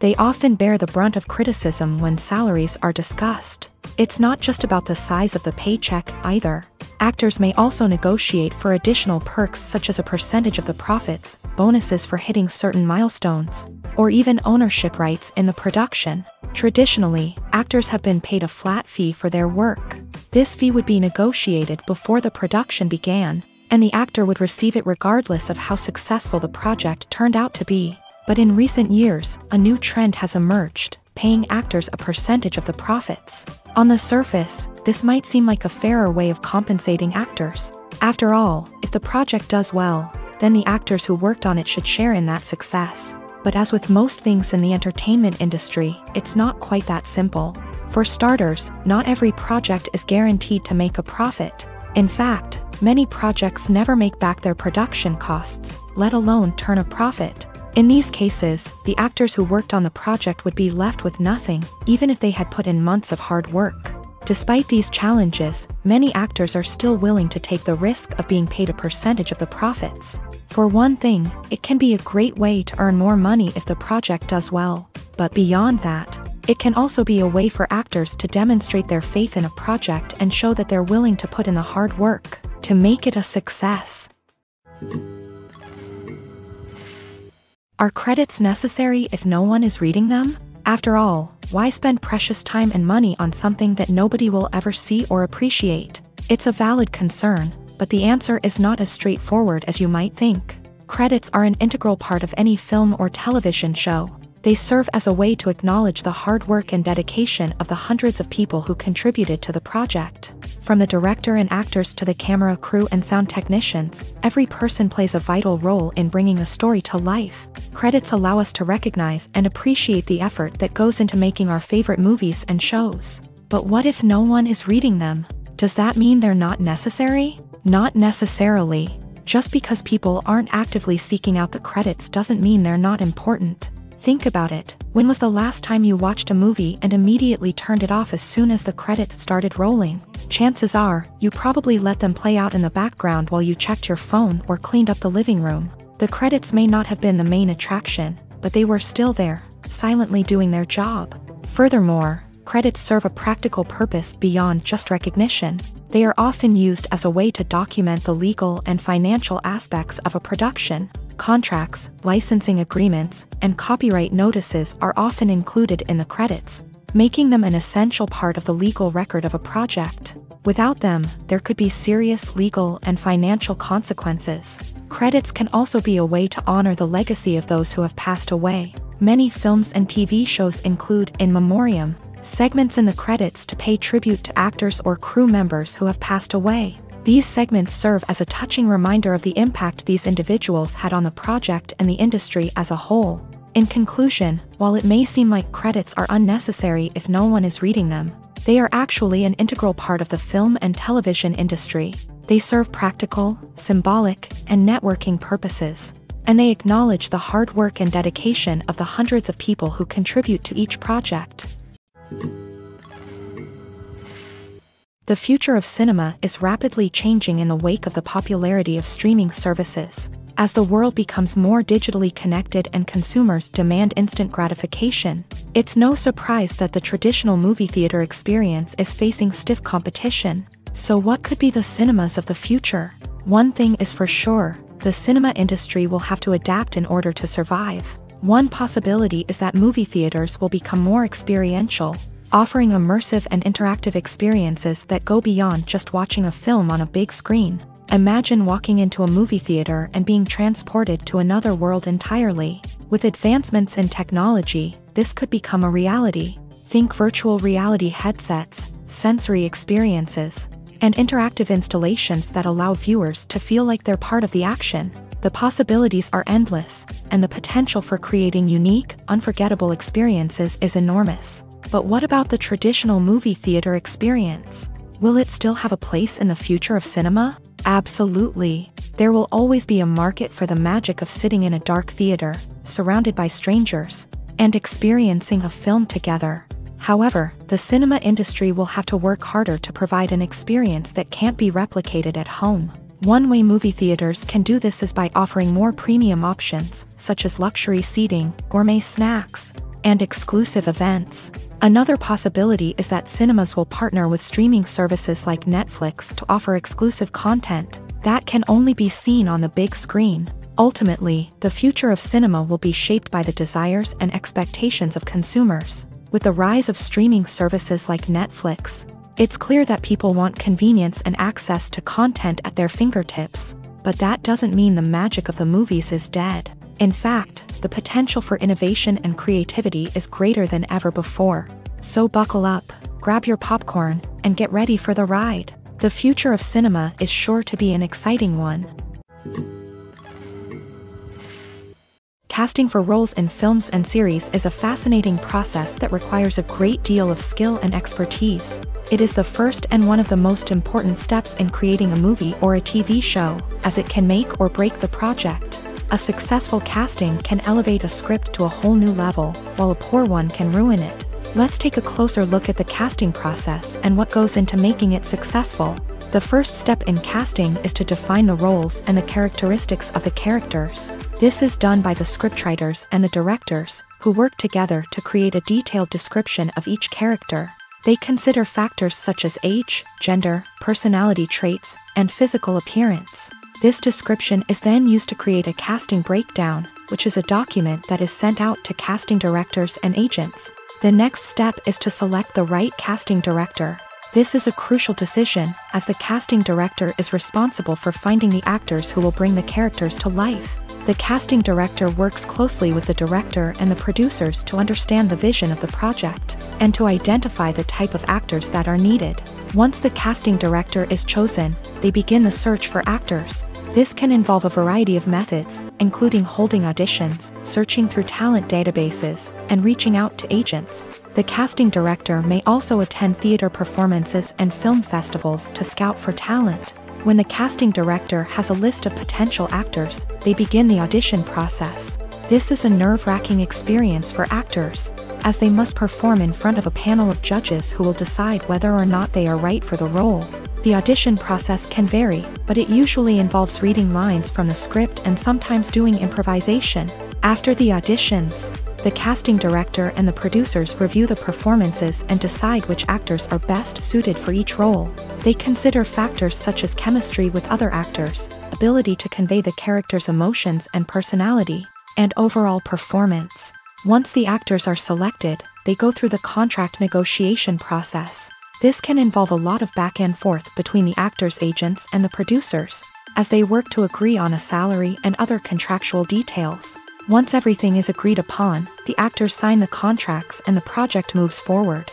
they often bear the brunt of criticism when salaries are discussed. It's not just about the size of the paycheck, either. Actors may also negotiate for additional perks such as a percentage of the profits, bonuses for hitting certain milestones, or even ownership rights in the production. Traditionally, actors have been paid a flat fee for their work. This fee would be negotiated before the production began, and the actor would receive it regardless of how successful the project turned out to be. But in recent years, a new trend has emerged, paying actors a percentage of the profits. On the surface, this might seem like a fairer way of compensating actors. After all, if the project does well, then the actors who worked on it should share in that success. But as with most things in the entertainment industry, it's not quite that simple. For starters, not every project is guaranteed to make a profit. In fact, many projects never make back their production costs, let alone turn a profit. In these cases, the actors who worked on the project would be left with nothing, even if they had put in months of hard work. Despite these challenges, many actors are still willing to take the risk of being paid a percentage of the profits. For one thing, it can be a great way to earn more money if the project does well. But beyond that, it can also be a way for actors to demonstrate their faith in a project and show that they're willing to put in the hard work to make it a success. Are credits necessary if no one is reading them? After all, why spend precious time and money on something that nobody will ever see or appreciate? It's a valid concern, but the answer is not as straightforward as you might think. Credits are an integral part of any film or television show. They serve as a way to acknowledge the hard work and dedication of the hundreds of people who contributed to the project. From the director and actors to the camera crew and sound technicians, every person plays a vital role in bringing a story to life. Credits allow us to recognize and appreciate the effort that goes into making our favorite movies and shows. But what if no one is reading them? Does that mean they're not necessary? Not necessarily. Just because people aren't actively seeking out the credits doesn't mean they're not important. Think about it. When was the last time you watched a movie and immediately turned it off as soon as the credits started rolling? Chances are, you probably let them play out in the background while you checked your phone or cleaned up the living room. The credits may not have been the main attraction, but they were still there, silently doing their job. Furthermore, credits serve a practical purpose beyond just recognition. They are often used as a way to document the legal and financial aspects of a production. Contracts, licensing agreements, and copyright notices are often included in the credits, making them an essential part of the legal record of a project. Without them, there could be serious legal and financial consequences. Credits can also be a way to honor the legacy of those who have passed away. Many films and TV shows include in memoriam segments in the credits to pay tribute to actors or crew members who have passed away. These segments serve as a touching reminder of the impact these individuals had on the project and the industry as a whole. In conclusion, while it may seem like credits are unnecessary if no one is reading them, they are actually an integral part of the film and television industry. They serve practical, symbolic, and networking purposes, and they acknowledge the hard work and dedication of the hundreds of people who contribute to each project. The future of cinema is rapidly changing in the wake of the popularity of streaming services. As the world becomes more digitally connected and consumers demand instant gratification, it's no surprise that the traditional movie theater experience is facing stiff competition. So, what could be the cinemas of the future? One thing is for sure the cinema industry will have to adapt in order to survive. One possibility is that movie theaters will become more experiential, offering immersive and interactive experiences that go beyond just watching a film on a big screen. Imagine walking into a movie theater and being transported to another world entirely. With advancements in technology, this could become a reality. Think virtual reality headsets, sensory experiences, and interactive installations that allow viewers to feel like they're part of the action. The possibilities are endless, and the potential for creating unique, unforgettable experiences is enormous. But what about the traditional movie theater experience? Will it still have a place in the future of cinema? Absolutely. There will always be a market for the magic of sitting in a dark theater, surrounded by strangers, and experiencing a film together. However, the cinema industry will have to work harder to provide an experience that can't be replicated at home. One way movie theaters can do this is by offering more premium options, such as luxury seating, gourmet snacks, and exclusive events. Another possibility is that cinemas will partner with streaming services like Netflix to offer exclusive content that can only be seen on the big screen. Ultimately, the future of cinema will be shaped by the desires and expectations of consumers. With the rise of streaming services like Netflix, it's clear that people want convenience and access to content at their fingertips, but that doesn't mean the magic of the movies is dead. In fact, the potential for innovation and creativity is greater than ever before. So buckle up, grab your popcorn, and get ready for the ride. The future of cinema is sure to be an exciting one. Casting for roles in films and series is a fascinating process that requires a great deal of skill and expertise. It is the first and one of the most important steps in creating a movie or a TV show, as it can make or break the project. A successful casting can elevate a script to a whole new level, while a poor one can ruin it. Let's take a closer look at the casting process and what goes into making it successful. The first step in casting is to define the roles and the characteristics of the characters. This is done by the scriptwriters and the directors, who work together to create a detailed description of each character. They consider factors such as age, gender, personality traits, and physical appearance. This description is then used to create a casting breakdown, which is a document that is sent out to casting directors and agents. The next step is to select the right casting director. This is a crucial decision, as the casting director is responsible for finding the actors who will bring the characters to life. The casting director works closely with the director and the producers to understand the vision of the project, and to identify the type of actors that are needed. Once the casting director is chosen, they begin the search for actors. This can involve a variety of methods, including holding auditions, searching through talent databases, and reaching out to agents. The casting director may also attend theater performances and film festivals to scout for talent. When the casting director has a list of potential actors, they begin the audition process. This is a nerve-wracking experience for actors, as they must perform in front of a panel of judges who will decide whether or not they are right for the role. The audition process can vary, but it usually involves reading lines from the script and sometimes doing improvisation. After the auditions, the casting director and the producers review the performances and decide which actors are best suited for each role. They consider factors such as chemistry with other actors, ability to convey the character's emotions and personality, and overall performance. Once the actors are selected, they go through the contract negotiation process. This can involve a lot of back and forth between the actors' agents and the producers, as they work to agree on a salary and other contractual details. Once everything is agreed upon, the actors sign the contracts and the project moves forward.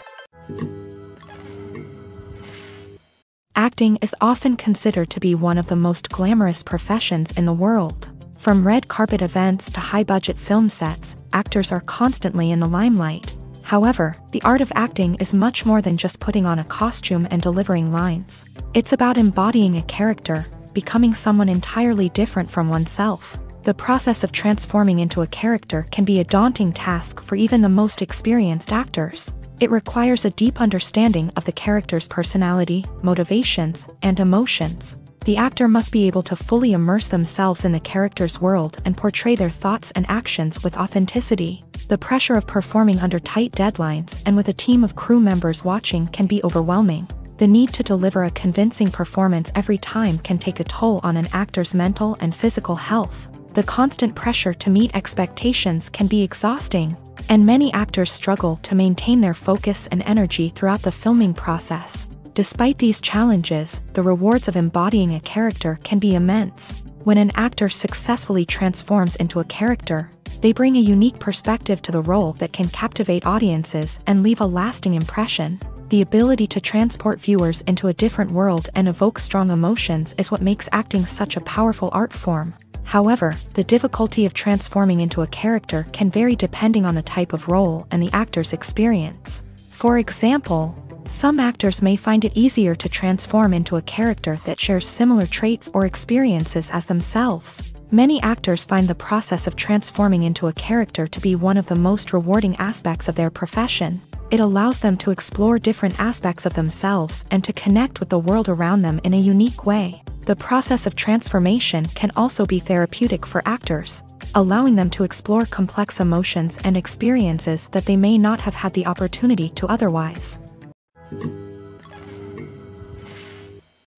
Acting is often considered to be one of the most glamorous professions in the world. From red carpet events to high budget film sets, actors are constantly in the limelight. However, the art of acting is much more than just putting on a costume and delivering lines. It's about embodying a character, becoming someone entirely different from oneself. The process of transforming into a character can be a daunting task for even the most experienced actors. It requires a deep understanding of the character's personality, motivations, and emotions. The actor must be able to fully immerse themselves in the character's world and portray their thoughts and actions with authenticity. The pressure of performing under tight deadlines and with a team of crew members watching can be overwhelming. The need to deliver a convincing performance every time can take a toll on an actor's mental and physical health. The constant pressure to meet expectations can be exhausting, and many actors struggle to maintain their focus and energy throughout the filming process. Despite these challenges, the rewards of embodying a character can be immense. When an actor successfully transforms into a character, they bring a unique perspective to the role that can captivate audiences and leave a lasting impression. The ability to transport viewers into a different world and evoke strong emotions is what makes acting such a powerful art form. However, the difficulty of transforming into a character can vary depending on the type of role and the actor's experience. For example, some actors may find it easier to transform into a character that shares similar traits or experiences as themselves. Many actors find the process of transforming into a character to be one of the most rewarding aspects of their profession. It allows them to explore different aspects of themselves and to connect with the world around them in a unique way. The process of transformation can also be therapeutic for actors, allowing them to explore complex emotions and experiences that they may not have had the opportunity to otherwise.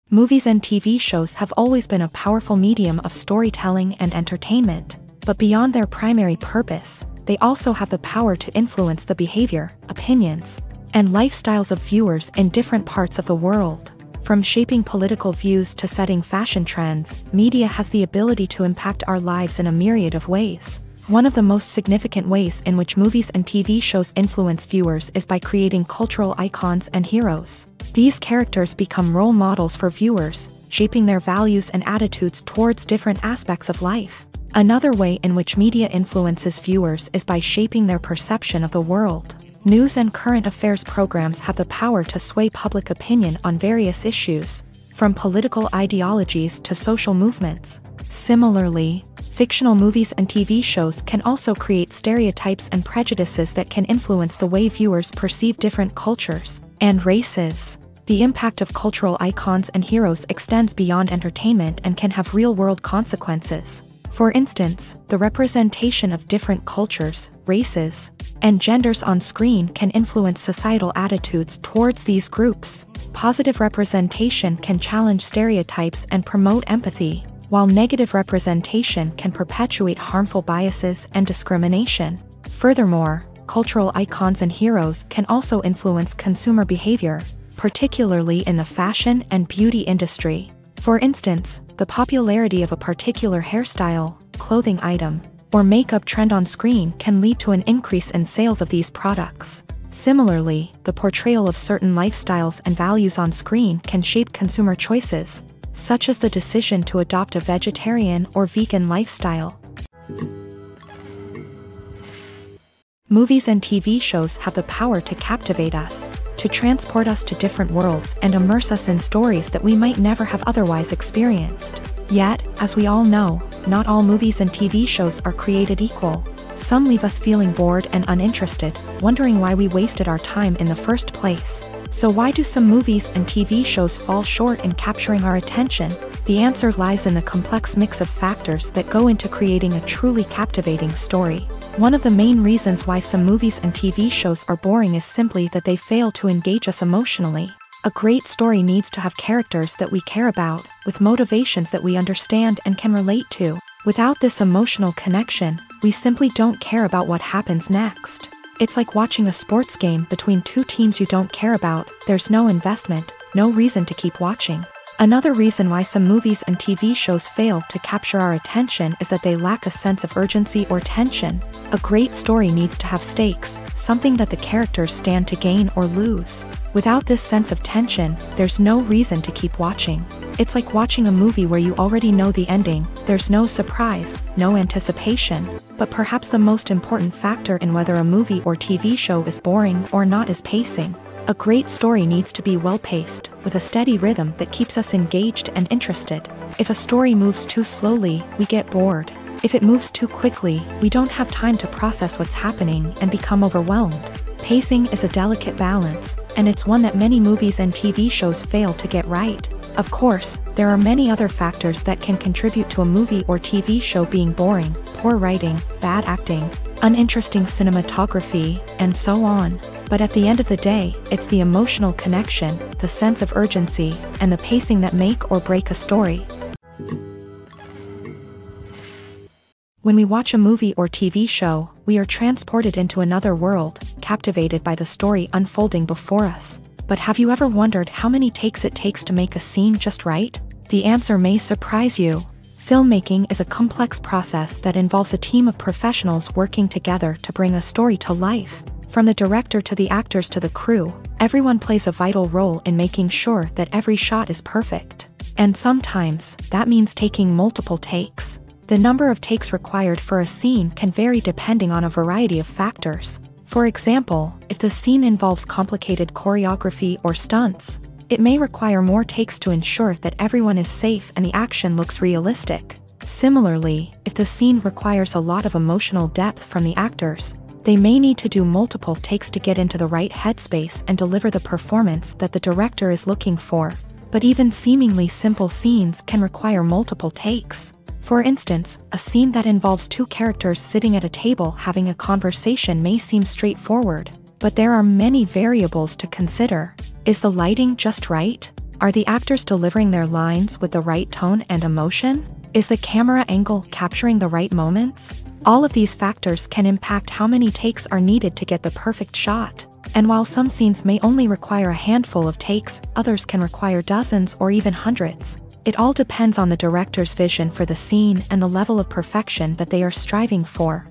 Movies and TV shows have always been a powerful medium of storytelling and entertainment, but beyond their primary purpose, they also have the power to influence the behavior, opinions, and lifestyles of viewers in different parts of the world. From shaping political views to setting fashion trends, media has the ability to impact our lives in a myriad of ways. One of the most significant ways in which movies and TV shows influence viewers is by creating cultural icons and heroes. These characters become role models for viewers, shaping their values and attitudes towards different aspects of life. Another way in which media influences viewers is by shaping their perception of the world. News and current affairs programs have the power to sway public opinion on various issues, from political ideologies to social movements. Similarly, fictional movies and TV shows can also create stereotypes and prejudices that can influence the way viewers perceive different cultures and races. The impact of cultural icons and heroes extends beyond entertainment and can have real-world consequences. For instance, the representation of different cultures, races, and genders on screen can influence societal attitudes towards these groups. Positive representation can challenge stereotypes and promote empathy, while negative representation can perpetuate harmful biases and discrimination. Furthermore, cultural icons and heroes can also influence consumer behavior, particularly in the fashion and beauty industry. For instance, the popularity of a particular hairstyle, clothing item, or makeup trend on screen can lead to an increase in sales of these products. Similarly, the portrayal of certain lifestyles and values on screen can shape consumer choices, such as the decision to adopt a vegetarian or vegan lifestyle. Movies and TV shows have the power to captivate us, to transport us to different worlds and immerse us in stories that we might never have otherwise experienced. Yet, as we all know, not all movies and TV shows are created equal. Some leave us feeling bored and uninterested, wondering why we wasted our time in the first place. So why do some movies and TV shows fall short in capturing our attention? The answer lies in the complex mix of factors that go into creating a truly captivating story. One of the main reasons why some movies and TV shows are boring is simply that they fail to engage us emotionally. A great story needs to have characters that we care about, with motivations that we understand and can relate to. Without this emotional connection, we simply don't care about what happens next. It's like watching a sports game between two teams you don't care about, there's no investment, no reason to keep watching. Another reason why some movies and TV shows fail to capture our attention is that they lack a sense of urgency or tension. A great story needs to have stakes, something that the characters stand to gain or lose. Without this sense of tension, there's no reason to keep watching. It's like watching a movie where you already know the ending, there's no surprise, no anticipation. But perhaps the most important factor in whether a movie or TV show is boring or not is pacing. A great story needs to be well paced, with a steady rhythm that keeps us engaged and interested. If a story moves too slowly, we get bored. If it moves too quickly, we don't have time to process what's happening and become overwhelmed. Pacing is a delicate balance, and it's one that many movies and TV shows fail to get right. Of course, there are many other factors that can contribute to a movie or TV show being boring poor writing, bad acting, uninteresting cinematography, and so on. But at the end of the day, it's the emotional connection, the sense of urgency, and the pacing that make or break a story. When we watch a movie or TV show, we are transported into another world, captivated by the story unfolding before us. But have you ever wondered how many takes it takes to make a scene just right? The answer may surprise you. Filmmaking is a complex process that involves a team of professionals working together to bring a story to life. From the director to the actors to the crew, everyone plays a vital role in making sure that every shot is perfect. And sometimes, that means taking multiple takes. The number of takes required for a scene can vary depending on a variety of factors. For example, if the scene involves complicated choreography or stunts, it may require more takes to ensure that everyone is safe and the action looks realistic. Similarly, if the scene requires a lot of emotional depth from the actors, they may need to do multiple takes to get into the right headspace and deliver the performance that the director is looking for. But even seemingly simple scenes can require multiple takes. For instance, a scene that involves two characters sitting at a table having a conversation may seem straightforward, but there are many variables to consider. Is the lighting just right? Are the actors delivering their lines with the right tone and emotion? Is the camera angle capturing the right moments? All of these factors can impact how many takes are needed to get the perfect shot. And while some scenes may only require a handful of takes, others can require dozens or even hundreds. It all depends on the director's vision for the scene and the level of perfection that they are striving for.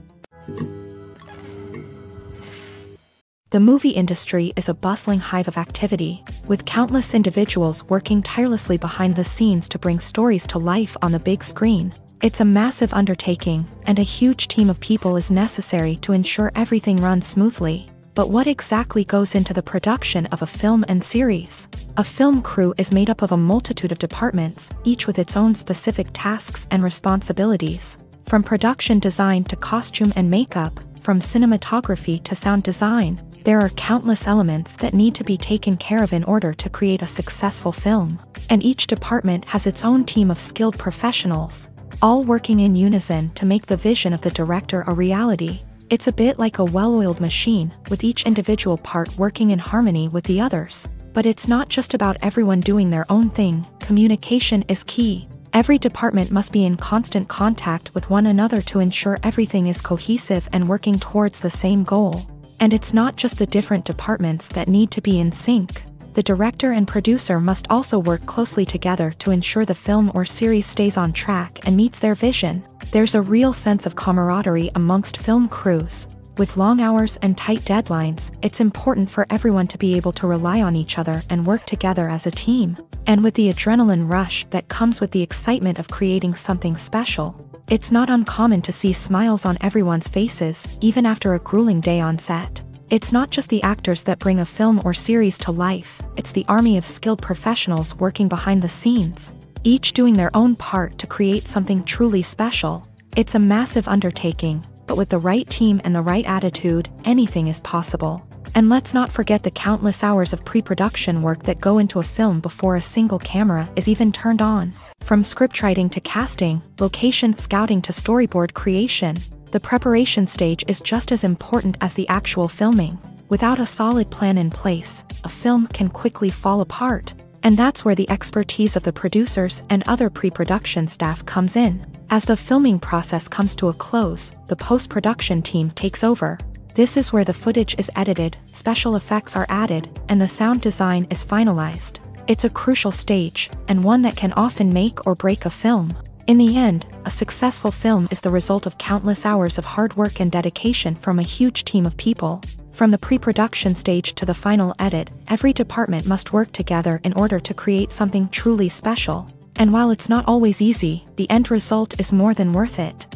The movie industry is a bustling hive of activity, with countless individuals working tirelessly behind the scenes to bring stories to life on the big screen. It's a massive undertaking, and a huge team of people is necessary to ensure everything runs smoothly. But what exactly goes into the production of a film and series? A film crew is made up of a multitude of departments, each with its own specific tasks and responsibilities. From production design to costume and makeup, from cinematography to sound design, there are countless elements that need to be taken care of in order to create a successful film. And each department has its own team of skilled professionals, all working in unison to make the vision of the director a reality. It's a bit like a well-oiled machine, with each individual part working in harmony with the others. But it's not just about everyone doing their own thing, communication is key. Every department must be in constant contact with one another to ensure everything is cohesive and working towards the same goal. And it's not just the different departments that need to be in sync. The director and producer must also work closely together to ensure the film or series stays on track and meets their vision. There's a real sense of camaraderie amongst film crews. With long hours and tight deadlines, it's important for everyone to be able to rely on each other and work together as a team. And with the adrenaline rush that comes with the excitement of creating something special, it's not uncommon to see smiles on everyone's faces, even after a grueling day on set. It's not just the actors that bring a film or series to life, it's the army of skilled professionals working behind the scenes, each doing their own part to create something truly special. It's a massive undertaking, but with the right team and the right attitude, anything is possible. And let's not forget the countless hours of pre-production work that go into a film before a single camera is even turned on. From scriptwriting to casting, location scouting to storyboard creation, the preparation stage is just as important as the actual filming. Without a solid plan in place, a film can quickly fall apart. And that's where the expertise of the producers and other pre-production staff comes in. As the filming process comes to a close, the post-production team takes over. This is where the footage is edited, special effects are added, and the sound design is finalized. It's a crucial stage, and one that can often make or break a film. In the end, a successful film is the result of countless hours of hard work and dedication from a huge team of people. From the pre-production stage to the final edit, every department must work together in order to create something truly special. And while it's not always easy, the end result is more than worth it.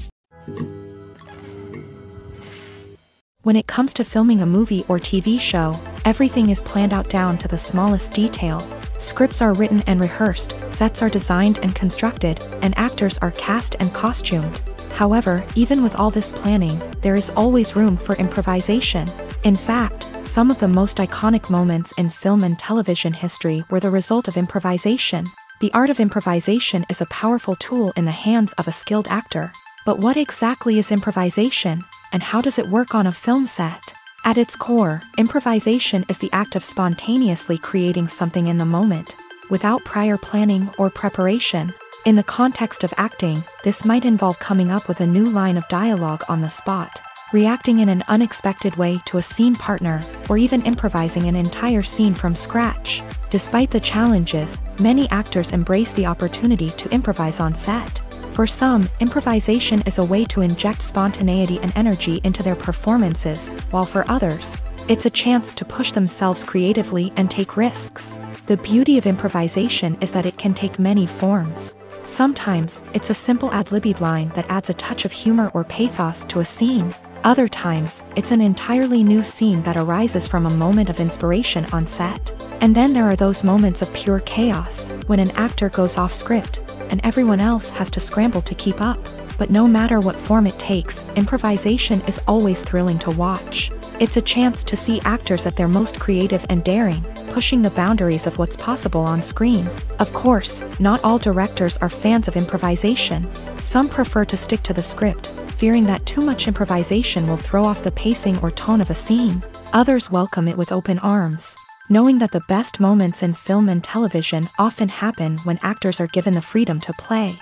When it comes to filming a movie or TV show, everything is planned out down to the smallest detail. Scripts are written and rehearsed, sets are designed and constructed, and actors are cast and costumed. However, even with all this planning, there is always room for improvisation. In fact, some of the most iconic moments in film and television history were the result of improvisation. The art of improvisation is a powerful tool in the hands of a skilled actor. But what exactly is improvisation, and how does it work on a film set? At its core, improvisation is the act of spontaneously creating something in the moment, without prior planning or preparation. In the context of acting, this might involve coming up with a new line of dialogue on the spot, reacting in an unexpected way to a scene partner, or even improvising an entire scene from scratch. Despite the challenges, many actors embrace the opportunity to improvise on set. For some, improvisation is a way to inject spontaneity and energy into their performances, while for others, it's a chance to push themselves creatively and take risks. The beauty of improvisation is that it can take many forms. Sometimes, it's a simple ad-libbed line that adds a touch of humor or pathos to a scene. Other times, it's an entirely new scene that arises from a moment of inspiration on set. And then there are those moments of pure chaos, when an actor goes off script, and everyone else has to scramble to keep up. But no matter what form it takes, improvisation is always thrilling to watch. It's a chance to see actors at their most creative and daring, pushing the boundaries of what's possible on screen. Of course, not all directors are fans of improvisation. Some prefer to stick to the script, fearing that too much improvisation will throw off the pacing or tone of a scene. Others welcome it with open arms knowing that the best moments in film and television often happen when actors are given the freedom to play.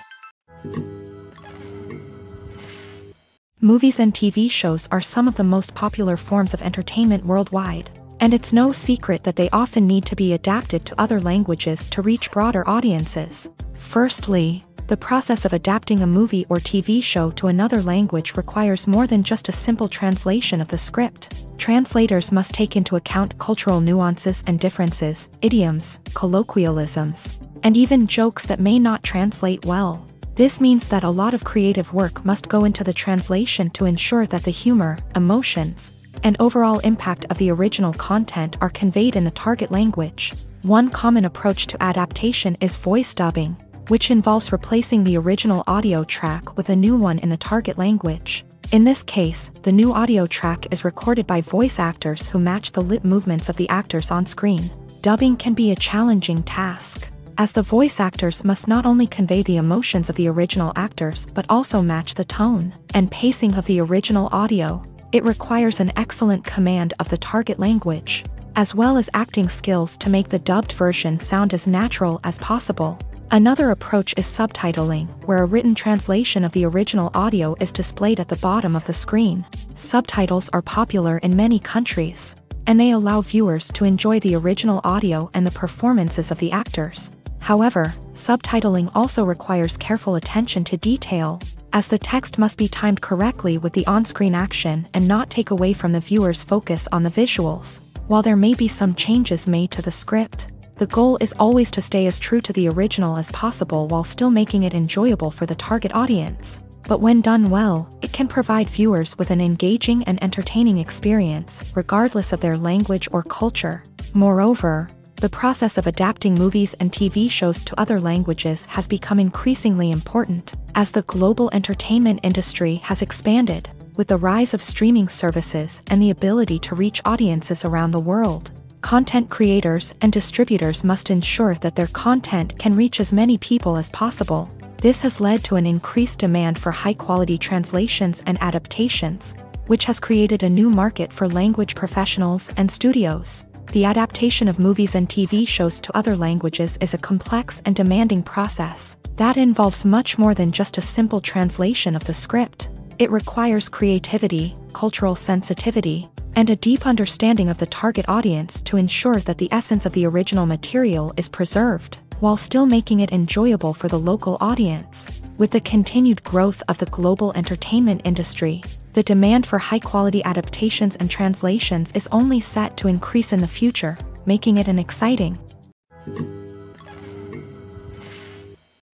Movies and TV shows are some of the most popular forms of entertainment worldwide. And it's no secret that they often need to be adapted to other languages to reach broader audiences. Firstly, the process of adapting a movie or TV show to another language requires more than just a simple translation of the script. Translators must take into account cultural nuances and differences, idioms, colloquialisms, and even jokes that may not translate well. This means that a lot of creative work must go into the translation to ensure that the humor, emotions, and overall impact of the original content are conveyed in the target language. One common approach to adaptation is voice dubbing, which involves replacing the original audio track with a new one in the target language. In this case, the new audio track is recorded by voice actors who match the lip movements of the actors on screen. Dubbing can be a challenging task, as the voice actors must not only convey the emotions of the original actors but also match the tone and pacing of the original audio. It requires an excellent command of the target language, as well as acting skills to make the dubbed version sound as natural as possible. Another approach is subtitling, where a written translation of the original audio is displayed at the bottom of the screen. Subtitles are popular in many countries, and they allow viewers to enjoy the original audio and the performances of the actors. However, subtitling also requires careful attention to detail, as the text must be timed correctly with the on-screen action and not take away from the viewer's focus on the visuals. While there may be some changes made to the script, the goal is always to stay as true to the original as possible while still making it enjoyable for the target audience. But when done well, it can provide viewers with an engaging and entertaining experience, regardless of their language or culture. Moreover, the process of adapting movies and TV shows to other languages has become increasingly important, as the global entertainment industry has expanded, with the rise of streaming services and the ability to reach audiences around the world content creators and distributors must ensure that their content can reach as many people as possible. This has led to an increased demand for high-quality translations and adaptations, which has created a new market for language professionals and studios. The adaptation of movies and TV shows to other languages is a complex and demanding process that involves much more than just a simple translation of the script. It requires creativity, cultural sensitivity, and a deep understanding of the target audience to ensure that the essence of the original material is preserved, while still making it enjoyable for the local audience. With the continued growth of the global entertainment industry, the demand for high-quality adaptations and translations is only set to increase in the future, making it an exciting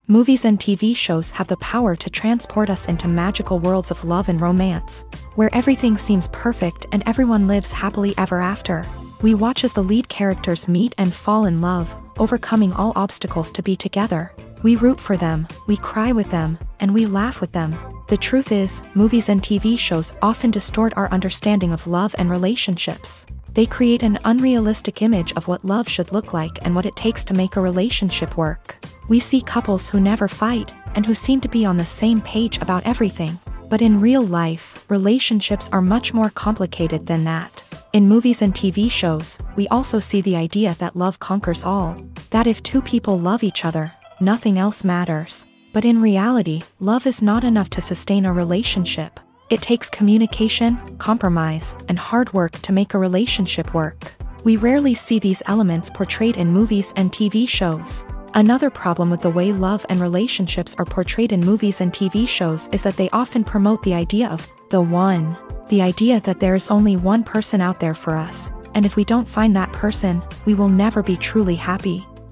Movies and TV shows have the power to transport us into magical worlds of love and romance, where everything seems perfect and everyone lives happily ever after. We watch as the lead characters meet and fall in love, overcoming all obstacles to be together. We root for them, we cry with them, and we laugh with them. The truth is, movies and TV shows often distort our understanding of love and relationships. They create an unrealistic image of what love should look like and what it takes to make a relationship work. We see couples who never fight, and who seem to be on the same page about everything. But in real life, relationships are much more complicated than that. In movies and TV shows, we also see the idea that love conquers all. That if two people love each other, nothing else matters. But in reality, love is not enough to sustain a relationship. It takes communication, compromise, and hard work to make a relationship work. We rarely see these elements portrayed in movies and TV shows. Another problem with the way love and relationships are portrayed in movies and TV shows is that they often promote the idea of the one. The idea that there is only one person out there for us, and if we don't find that person, we will never be truly happy.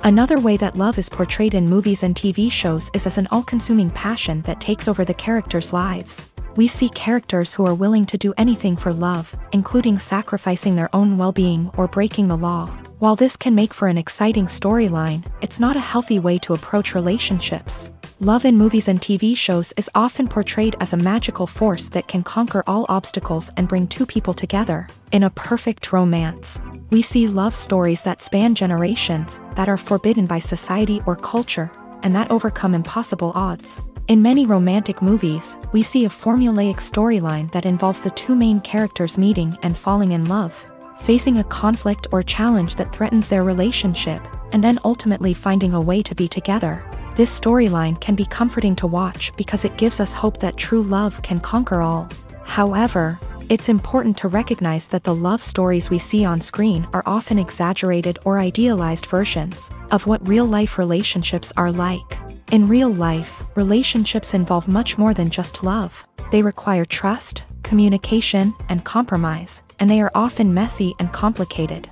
Another way that love is portrayed in movies and TV shows is as an all-consuming passion that takes over the characters' lives. We see characters who are willing to do anything for love, including sacrificing their own well-being or breaking the law. While this can make for an exciting storyline, it's not a healthy way to approach relationships. Love in movies and TV shows is often portrayed as a magical force that can conquer all obstacles and bring two people together. In a perfect romance, we see love stories that span generations, that are forbidden by society or culture, and that overcome impossible odds. In many romantic movies, we see a formulaic storyline that involves the two main characters meeting and falling in love, facing a conflict or challenge that threatens their relationship, and then ultimately finding a way to be together. This storyline can be comforting to watch because it gives us hope that true love can conquer all. However, it's important to recognize that the love stories we see on screen are often exaggerated or idealized versions of what real life relationships are like. In real life, relationships involve much more than just love. They require trust, communication, and compromise, and they are often messy and complicated.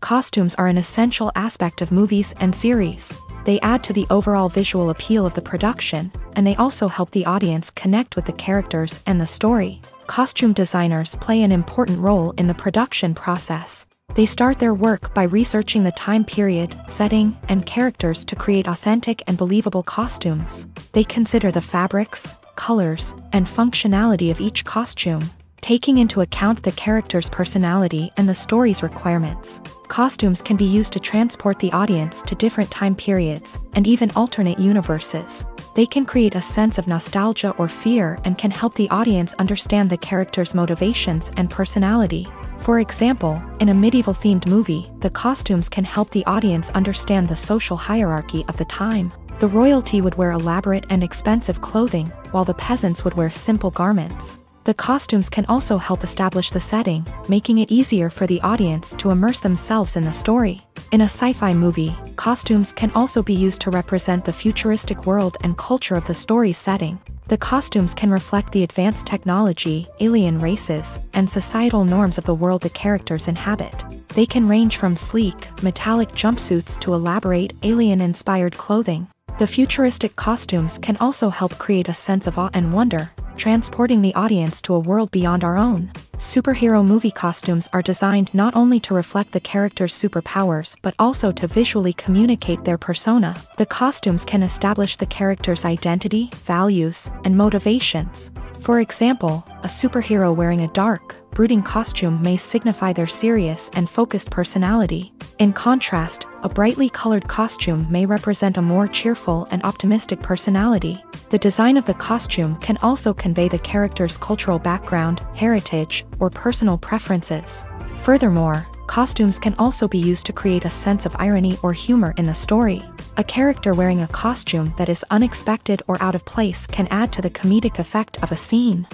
Costumes are an essential aspect of movies and series. They add to the overall visual appeal of the production, and they also help the audience connect with the characters and the story. Costume designers play an important role in the production process. They start their work by researching the time period, setting, and characters to create authentic and believable costumes. They consider the fabrics, colors, and functionality of each costume, taking into account the character's personality and the story's requirements. Costumes can be used to transport the audience to different time periods, and even alternate universes. They can create a sense of nostalgia or fear and can help the audience understand the character's motivations and personality. For example, in a medieval themed movie, the costumes can help the audience understand the social hierarchy of the time. The royalty would wear elaborate and expensive clothing, while the peasants would wear simple garments. The costumes can also help establish the setting, making it easier for the audience to immerse themselves in the story. In a sci-fi movie, costumes can also be used to represent the futuristic world and culture of the story's setting. The costumes can reflect the advanced technology, alien races, and societal norms of the world the characters inhabit. They can range from sleek, metallic jumpsuits to elaborate, alien-inspired clothing. The futuristic costumes can also help create a sense of awe and wonder, transporting the audience to a world beyond our own. Superhero movie costumes are designed not only to reflect the character's superpowers but also to visually communicate their persona. The costumes can establish the character's identity, values, and motivations. For example, a superhero wearing a dark, brooding costume may signify their serious and focused personality. In contrast, a brightly colored costume may represent a more cheerful and optimistic personality. The design of the costume can also convey the character's cultural background, heritage, or personal preferences. Furthermore, costumes can also be used to create a sense of irony or humor in the story. A character wearing a costume that is unexpected or out of place can add to the comedic effect of a scene.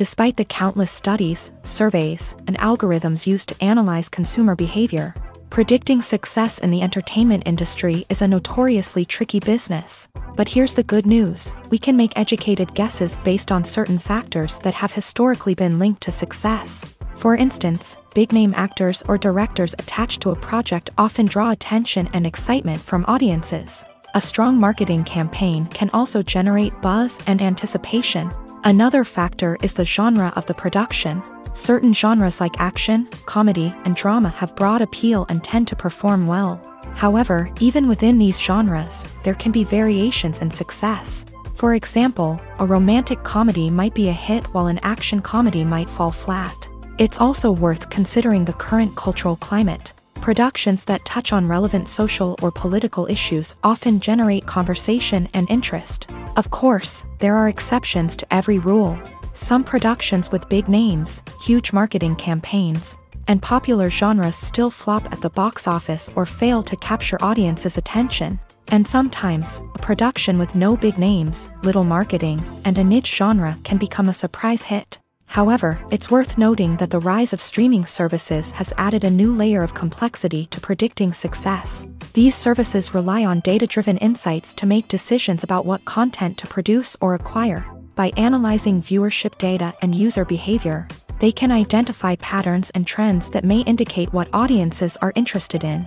Despite the countless studies, surveys, and algorithms used to analyze consumer behavior, predicting success in the entertainment industry is a notoriously tricky business. But here's the good news we can make educated guesses based on certain factors that have historically been linked to success. For instance, big name actors or directors attached to a project often draw attention and excitement from audiences. A strong marketing campaign can also generate buzz and anticipation, Another factor is the genre of the production. Certain genres like action, comedy, and drama have broad appeal and tend to perform well. However, even within these genres, there can be variations in success. For example, a romantic comedy might be a hit while an action comedy might fall flat. It's also worth considering the current cultural climate. Productions that touch on relevant social or political issues often generate conversation and interest. Of course, there are exceptions to every rule. Some productions with big names, huge marketing campaigns, and popular genres still flop at the box office or fail to capture audiences' attention. And sometimes, a production with no big names, little marketing, and a niche genre can become a surprise hit. However, it's worth noting that the rise of streaming services has added a new layer of complexity to predicting success. These services rely on data-driven insights to make decisions about what content to produce or acquire. By analyzing viewership data and user behavior, they can identify patterns and trends that may indicate what audiences are interested in.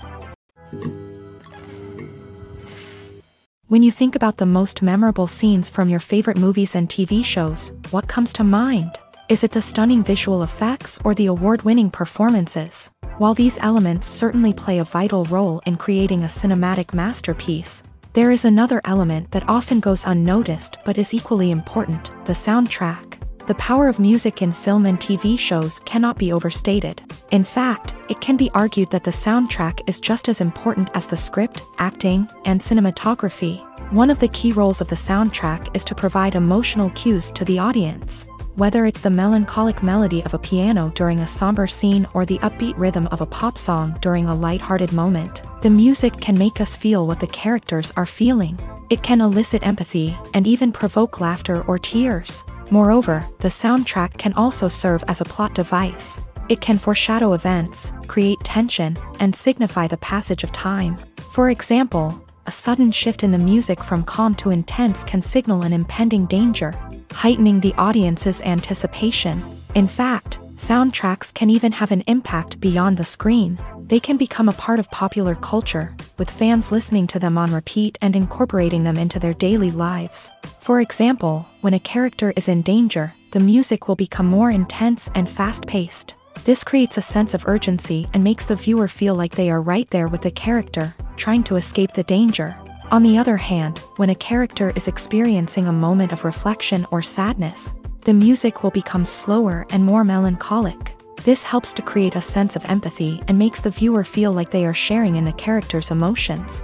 When you think about the most memorable scenes from your favorite movies and TV shows, what comes to mind? Is it the stunning visual effects or the award-winning performances? While these elements certainly play a vital role in creating a cinematic masterpiece, there is another element that often goes unnoticed but is equally important, the soundtrack. The power of music in film and TV shows cannot be overstated. In fact, it can be argued that the soundtrack is just as important as the script, acting, and cinematography. One of the key roles of the soundtrack is to provide emotional cues to the audience. Whether it's the melancholic melody of a piano during a somber scene or the upbeat rhythm of a pop song during a light-hearted moment, the music can make us feel what the characters are feeling. It can elicit empathy and even provoke laughter or tears. Moreover, the soundtrack can also serve as a plot device. It can foreshadow events, create tension, and signify the passage of time. For example, a sudden shift in the music from calm to intense can signal an impending danger, heightening the audience's anticipation. In fact, soundtracks can even have an impact beyond the screen. They can become a part of popular culture, with fans listening to them on repeat and incorporating them into their daily lives. For example, when a character is in danger, the music will become more intense and fast-paced. This creates a sense of urgency and makes the viewer feel like they are right there with the character, trying to escape the danger. On the other hand, when a character is experiencing a moment of reflection or sadness, the music will become slower and more melancholic. This helps to create a sense of empathy and makes the viewer feel like they are sharing in the character's emotions.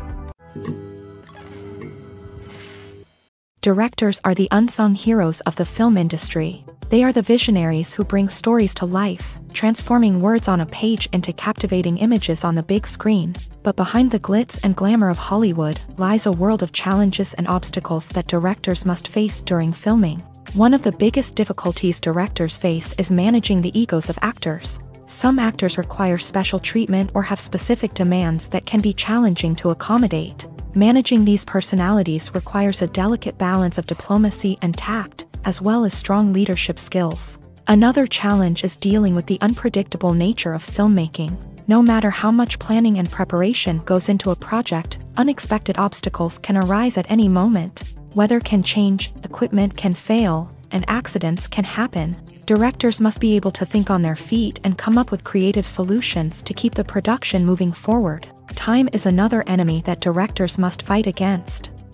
Directors are the unsung heroes of the film industry. They are the visionaries who bring stories to life, transforming words on a page into captivating images on the big screen. But behind the glitz and glamour of Hollywood lies a world of challenges and obstacles that directors must face during filming. One of the biggest difficulties directors face is managing the egos of actors. Some actors require special treatment or have specific demands that can be challenging to accommodate. Managing these personalities requires a delicate balance of diplomacy and tact, as well as strong leadership skills. Another challenge is dealing with the unpredictable nature of filmmaking. No matter how much planning and preparation goes into a project, unexpected obstacles can arise at any moment. Weather can change, equipment can fail, and accidents can happen. Directors must be able to think on their feet and come up with creative solutions to keep the production moving forward. Time is another enemy that directors must fight against.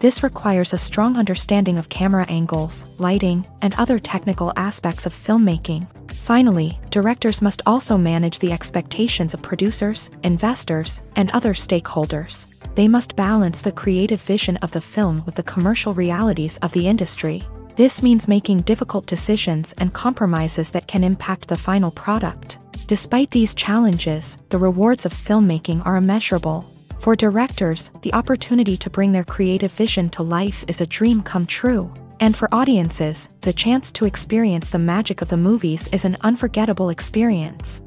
This requires a strong understanding of camera angles, lighting, and other technical aspects of filmmaking. Finally, directors must also manage the expectations of producers, investors, and other stakeholders. They must balance the creative vision of the film with the commercial realities of the industry. This means making difficult decisions and compromises that can impact the final product. Despite these challenges, the rewards of filmmaking are immeasurable. For directors, the opportunity to bring their creative vision to life is a dream come true. And for audiences, the chance to experience the magic of the movies is an unforgettable experience.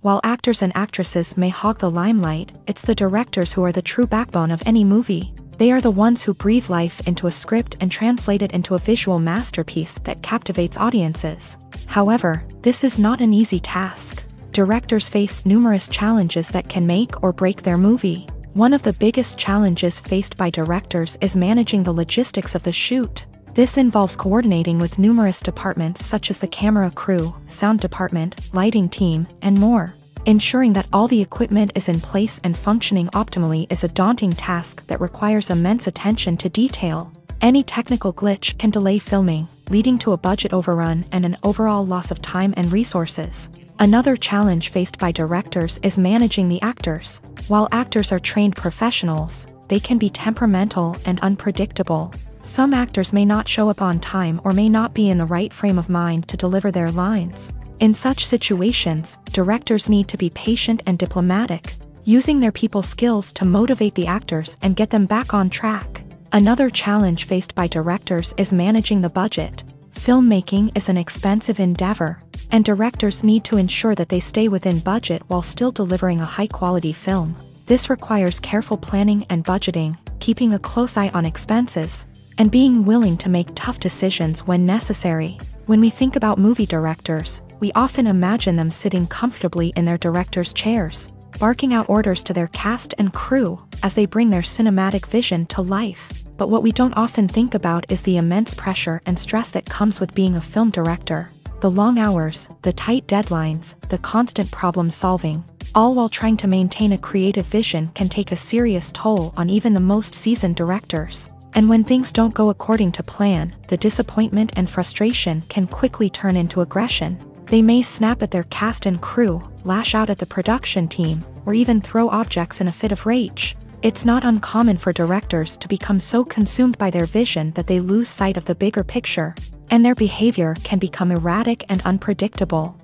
While actors and actresses may hog the limelight, it's the directors who are the true backbone of any movie. They are the ones who breathe life into a script and translate it into a visual masterpiece that captivates audiences. However, this is not an easy task directors face numerous challenges that can make or break their movie. One of the biggest challenges faced by directors is managing the logistics of the shoot. This involves coordinating with numerous departments such as the camera crew, sound department, lighting team, and more. Ensuring that all the equipment is in place and functioning optimally is a daunting task that requires immense attention to detail. Any technical glitch can delay filming, leading to a budget overrun and an overall loss of time and resources. Another challenge faced by directors is managing the actors. While actors are trained professionals, they can be temperamental and unpredictable. Some actors may not show up on time or may not be in the right frame of mind to deliver their lines. In such situations, directors need to be patient and diplomatic, using their people skills to motivate the actors and get them back on track. Another challenge faced by directors is managing the budget. Filmmaking is an expensive endeavor, and directors need to ensure that they stay within budget while still delivering a high-quality film. This requires careful planning and budgeting, keeping a close eye on expenses, and being willing to make tough decisions when necessary. When we think about movie directors, we often imagine them sitting comfortably in their director's chairs, barking out orders to their cast and crew as they bring their cinematic vision to life. But what we don't often think about is the immense pressure and stress that comes with being a film director. The long hours, the tight deadlines, the constant problem solving, all while trying to maintain a creative vision can take a serious toll on even the most seasoned directors. And when things don't go according to plan, the disappointment and frustration can quickly turn into aggression. They may snap at their cast and crew, lash out at the production team, or even throw objects in a fit of rage. It's not uncommon for directors to become so consumed by their vision that they lose sight of the bigger picture, and their behavior can become erratic and unpredictable.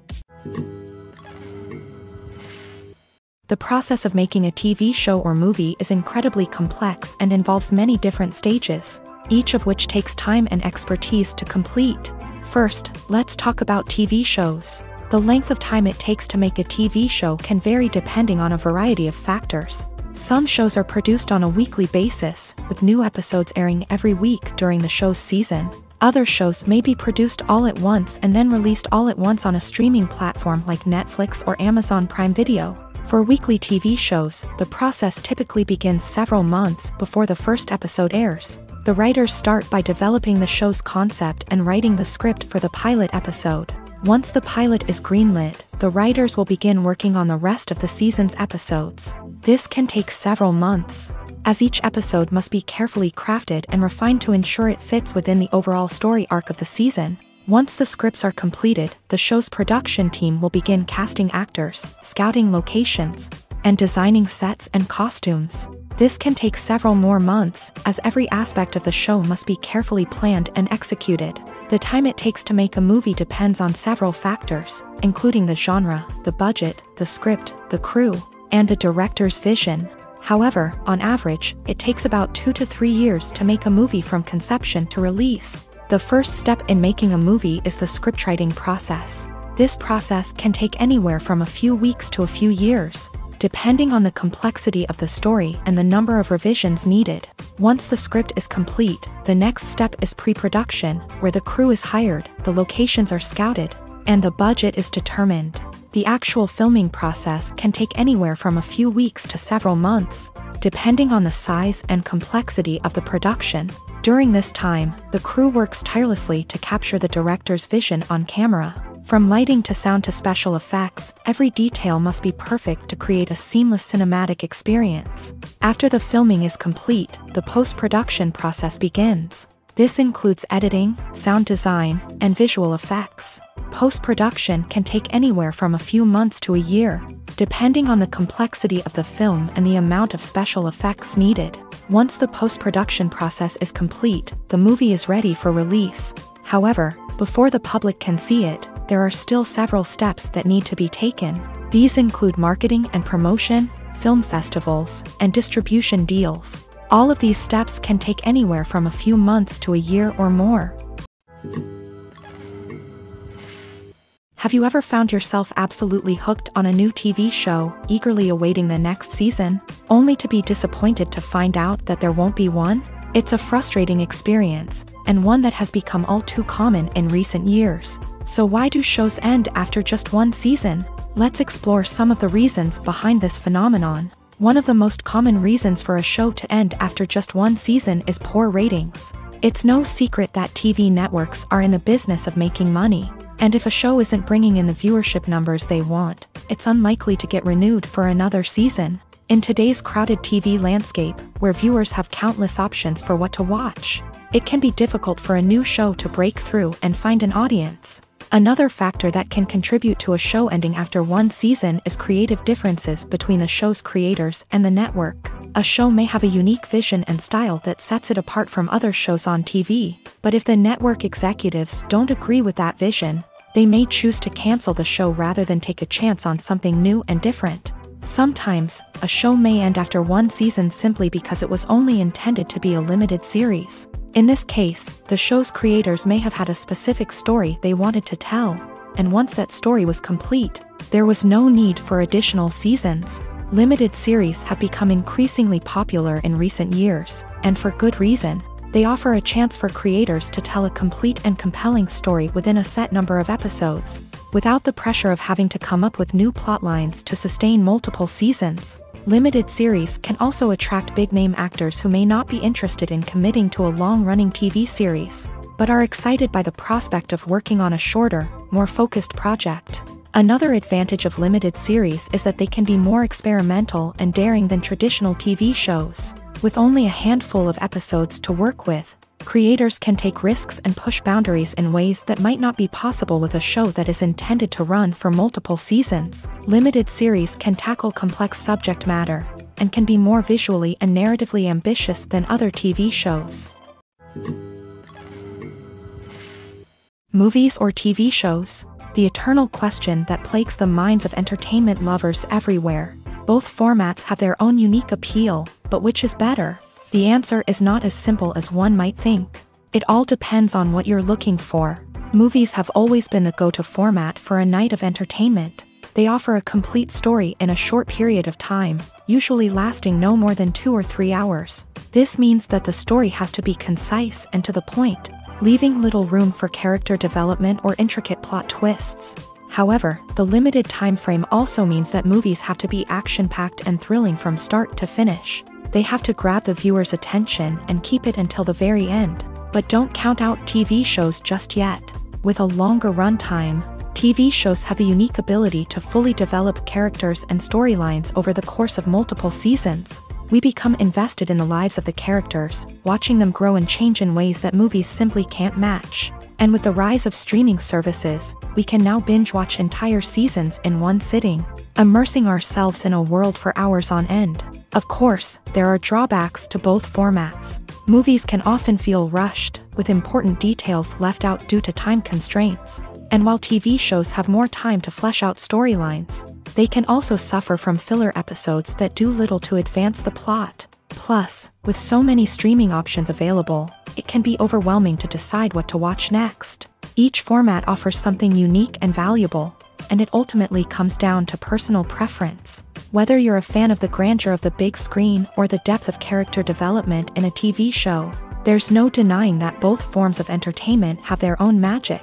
The process of making a TV show or movie is incredibly complex and involves many different stages, each of which takes time and expertise to complete. First, let's talk about TV shows. The length of time it takes to make a TV show can vary depending on a variety of factors. Some shows are produced on a weekly basis, with new episodes airing every week during the show's season. Other shows may be produced all at once and then released all at once on a streaming platform like Netflix or Amazon Prime Video. For weekly TV shows, the process typically begins several months before the first episode airs. The writers start by developing the show's concept and writing the script for the pilot episode. Once the pilot is greenlit, the writers will begin working on the rest of the season's episodes. This can take several months, as each episode must be carefully crafted and refined to ensure it fits within the overall story arc of the season. Once the scripts are completed, the show's production team will begin casting actors, scouting locations, and designing sets and costumes. This can take several more months, as every aspect of the show must be carefully planned and executed. The time it takes to make a movie depends on several factors, including the genre, the budget, the script, the crew, and the director's vision. However, on average, it takes about two to three years to make a movie from conception to release. The first step in making a movie is the scriptwriting process. This process can take anywhere from a few weeks to a few years, depending on the complexity of the story and the number of revisions needed. Once the script is complete, the next step is pre-production, where the crew is hired, the locations are scouted, and the budget is determined. The actual filming process can take anywhere from a few weeks to several months, depending on the size and complexity of the production. During this time, the crew works tirelessly to capture the director's vision on camera. From lighting to sound to special effects, every detail must be perfect to create a seamless cinematic experience. After the filming is complete, the post-production process begins. This includes editing, sound design, and visual effects. Post-production can take anywhere from a few months to a year, depending on the complexity of the film and the amount of special effects needed. Once the post-production process is complete, the movie is ready for release. However, before the public can see it, there are still several steps that need to be taken. These include marketing and promotion, film festivals, and distribution deals. All of these steps can take anywhere from a few months to a year or more. Have you ever found yourself absolutely hooked on a new TV show, eagerly awaiting the next season, only to be disappointed to find out that there won't be one? It's a frustrating experience, and one that has become all too common in recent years. So why do shows end after just one season? Let's explore some of the reasons behind this phenomenon. One of the most common reasons for a show to end after just one season is poor ratings. It's no secret that TV networks are in the business of making money, and if a show isn't bringing in the viewership numbers they want, it's unlikely to get renewed for another season. In today's crowded TV landscape, where viewers have countless options for what to watch, it can be difficult for a new show to break through and find an audience. Another factor that can contribute to a show ending after one season is creative differences between the show's creators and the network. A show may have a unique vision and style that sets it apart from other shows on TV, but if the network executives don't agree with that vision, they may choose to cancel the show rather than take a chance on something new and different. Sometimes, a show may end after one season simply because it was only intended to be a limited series. In this case, the show's creators may have had a specific story they wanted to tell, and once that story was complete, there was no need for additional seasons. Limited series have become increasingly popular in recent years, and for good reason. They offer a chance for creators to tell a complete and compelling story within a set number of episodes, without the pressure of having to come up with new plotlines to sustain multiple seasons. Limited series can also attract big-name actors who may not be interested in committing to a long-running TV series, but are excited by the prospect of working on a shorter, more focused project. Another advantage of limited series is that they can be more experimental and daring than traditional TV shows. With only a handful of episodes to work with, creators can take risks and push boundaries in ways that might not be possible with a show that is intended to run for multiple seasons. Limited series can tackle complex subject matter, and can be more visually and narratively ambitious than other TV shows. Movies or TV shows? The eternal question that plagues the minds of entertainment lovers everywhere. Both formats have their own unique appeal, but which is better? The answer is not as simple as one might think. It all depends on what you're looking for. Movies have always been the go-to format for a night of entertainment. They offer a complete story in a short period of time, usually lasting no more than two or three hours. This means that the story has to be concise and to the point, leaving little room for character development or intricate plot twists. However, the limited time frame also means that movies have to be action-packed and thrilling from start to finish they have to grab the viewer's attention and keep it until the very end. But don't count out TV shows just yet. With a longer runtime, TV shows have the unique ability to fully develop characters and storylines over the course of multiple seasons. We become invested in the lives of the characters, watching them grow and change in ways that movies simply can't match. And with the rise of streaming services, we can now binge watch entire seasons in one sitting, immersing ourselves in a world for hours on end. Of course, there are drawbacks to both formats. Movies can often feel rushed, with important details left out due to time constraints. And while TV shows have more time to flesh out storylines, they can also suffer from filler episodes that do little to advance the plot. Plus, with so many streaming options available, it can be overwhelming to decide what to watch next. Each format offers something unique and valuable, and it ultimately comes down to personal preference. Whether you're a fan of the grandeur of the big screen or the depth of character development in a TV show, there's no denying that both forms of entertainment have their own magic.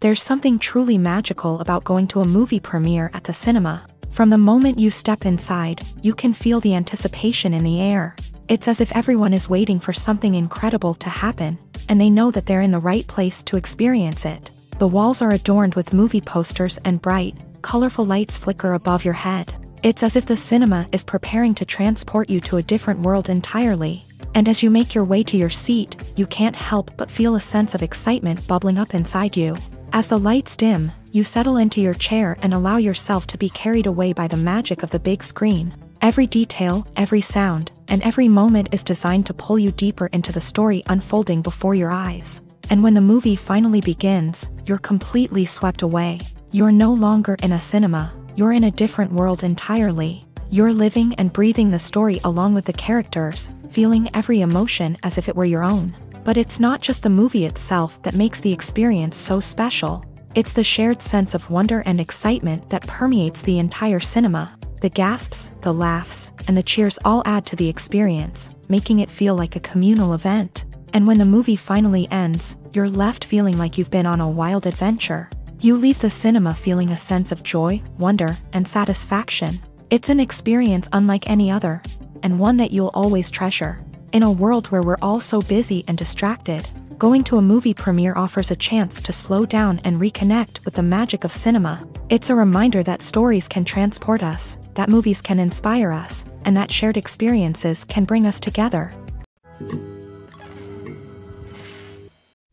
There's something truly magical about going to a movie premiere at the cinema. From the moment you step inside, you can feel the anticipation in the air. It's as if everyone is waiting for something incredible to happen, and they know that they're in the right place to experience it. The walls are adorned with movie posters and bright, colorful lights flicker above your head. It's as if the cinema is preparing to transport you to a different world entirely. And as you make your way to your seat, you can't help but feel a sense of excitement bubbling up inside you. As the lights dim, you settle into your chair and allow yourself to be carried away by the magic of the big screen. Every detail, every sound, and every moment is designed to pull you deeper into the story unfolding before your eyes. And when the movie finally begins, you're completely swept away. You're no longer in a cinema, you're in a different world entirely. You're living and breathing the story along with the characters, feeling every emotion as if it were your own. But it's not just the movie itself that makes the experience so special. It's the shared sense of wonder and excitement that permeates the entire cinema. The gasps, the laughs, and the cheers all add to the experience, making it feel like a communal event. And when the movie finally ends, you're left feeling like you've been on a wild adventure. You leave the cinema feeling a sense of joy, wonder, and satisfaction. It's an experience unlike any other, and one that you'll always treasure. In a world where we're all so busy and distracted, going to a movie premiere offers a chance to slow down and reconnect with the magic of cinema. It's a reminder that stories can transport us, that movies can inspire us, and that shared experiences can bring us together.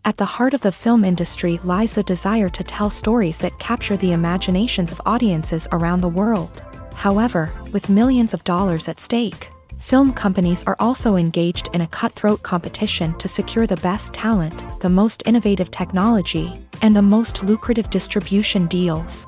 At the heart of the film industry lies the desire to tell stories that capture the imaginations of audiences around the world. However, with millions of dollars at stake, film companies are also engaged in a cutthroat competition to secure the best talent, the most innovative technology, and the most lucrative distribution deals.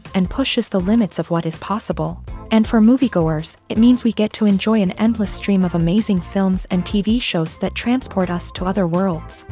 and pushes the limits of what is possible. And for moviegoers, it means we get to enjoy an endless stream of amazing films and TV shows that transport us to other worlds.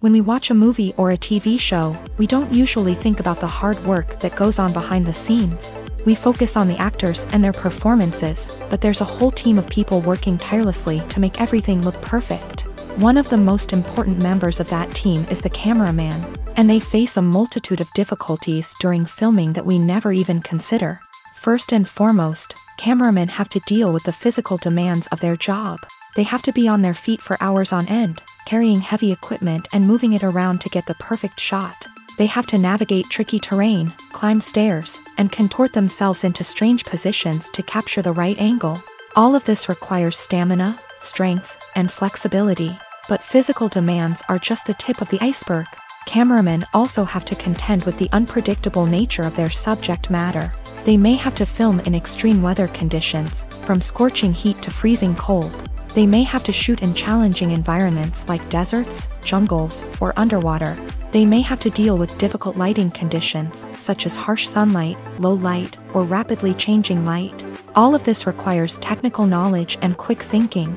When we watch a movie or a TV show, we don't usually think about the hard work that goes on behind the scenes. We focus on the actors and their performances, but there's a whole team of people working tirelessly to make everything look perfect. One of the most important members of that team is the cameraman, and they face a multitude of difficulties during filming that we never even consider. First and foremost, cameramen have to deal with the physical demands of their job. They have to be on their feet for hours on end, carrying heavy equipment and moving it around to get the perfect shot. They have to navigate tricky terrain, climb stairs, and contort themselves into strange positions to capture the right angle. All of this requires stamina, strength, and flexibility. But physical demands are just the tip of the iceberg. Cameramen also have to contend with the unpredictable nature of their subject matter. They may have to film in extreme weather conditions, from scorching heat to freezing cold. They may have to shoot in challenging environments like deserts, jungles, or underwater. They may have to deal with difficult lighting conditions, such as harsh sunlight, low light, or rapidly changing light. All of this requires technical knowledge and quick thinking.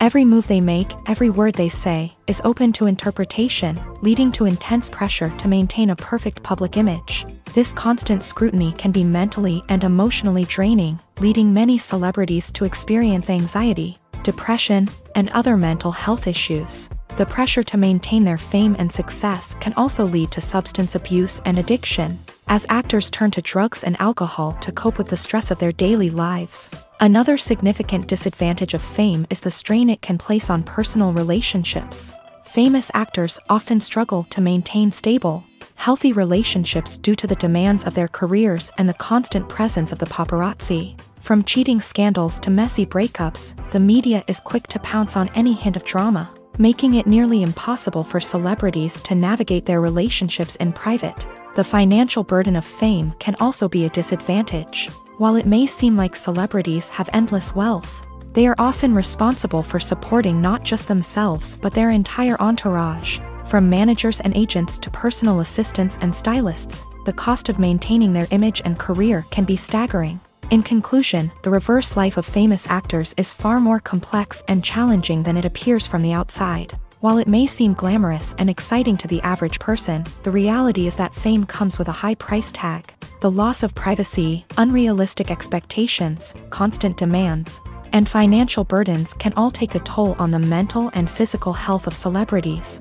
Every move they make, every word they say, is open to interpretation, leading to intense pressure to maintain a perfect public image. This constant scrutiny can be mentally and emotionally draining, leading many celebrities to experience anxiety, depression, and other mental health issues. The pressure to maintain their fame and success can also lead to substance abuse and addiction, as actors turn to drugs and alcohol to cope with the stress of their daily lives. Another significant disadvantage of fame is the strain it can place on personal relationships. Famous actors often struggle to maintain stable, healthy relationships due to the demands of their careers and the constant presence of the paparazzi. From cheating scandals to messy breakups, the media is quick to pounce on any hint of drama making it nearly impossible for celebrities to navigate their relationships in private. The financial burden of fame can also be a disadvantage. While it may seem like celebrities have endless wealth, they are often responsible for supporting not just themselves but their entire entourage. From managers and agents to personal assistants and stylists, the cost of maintaining their image and career can be staggering. In conclusion, the reverse life of famous actors is far more complex and challenging than it appears from the outside. While it may seem glamorous and exciting to the average person, the reality is that fame comes with a high price tag. The loss of privacy, unrealistic expectations, constant demands, and financial burdens can all take a toll on the mental and physical health of celebrities.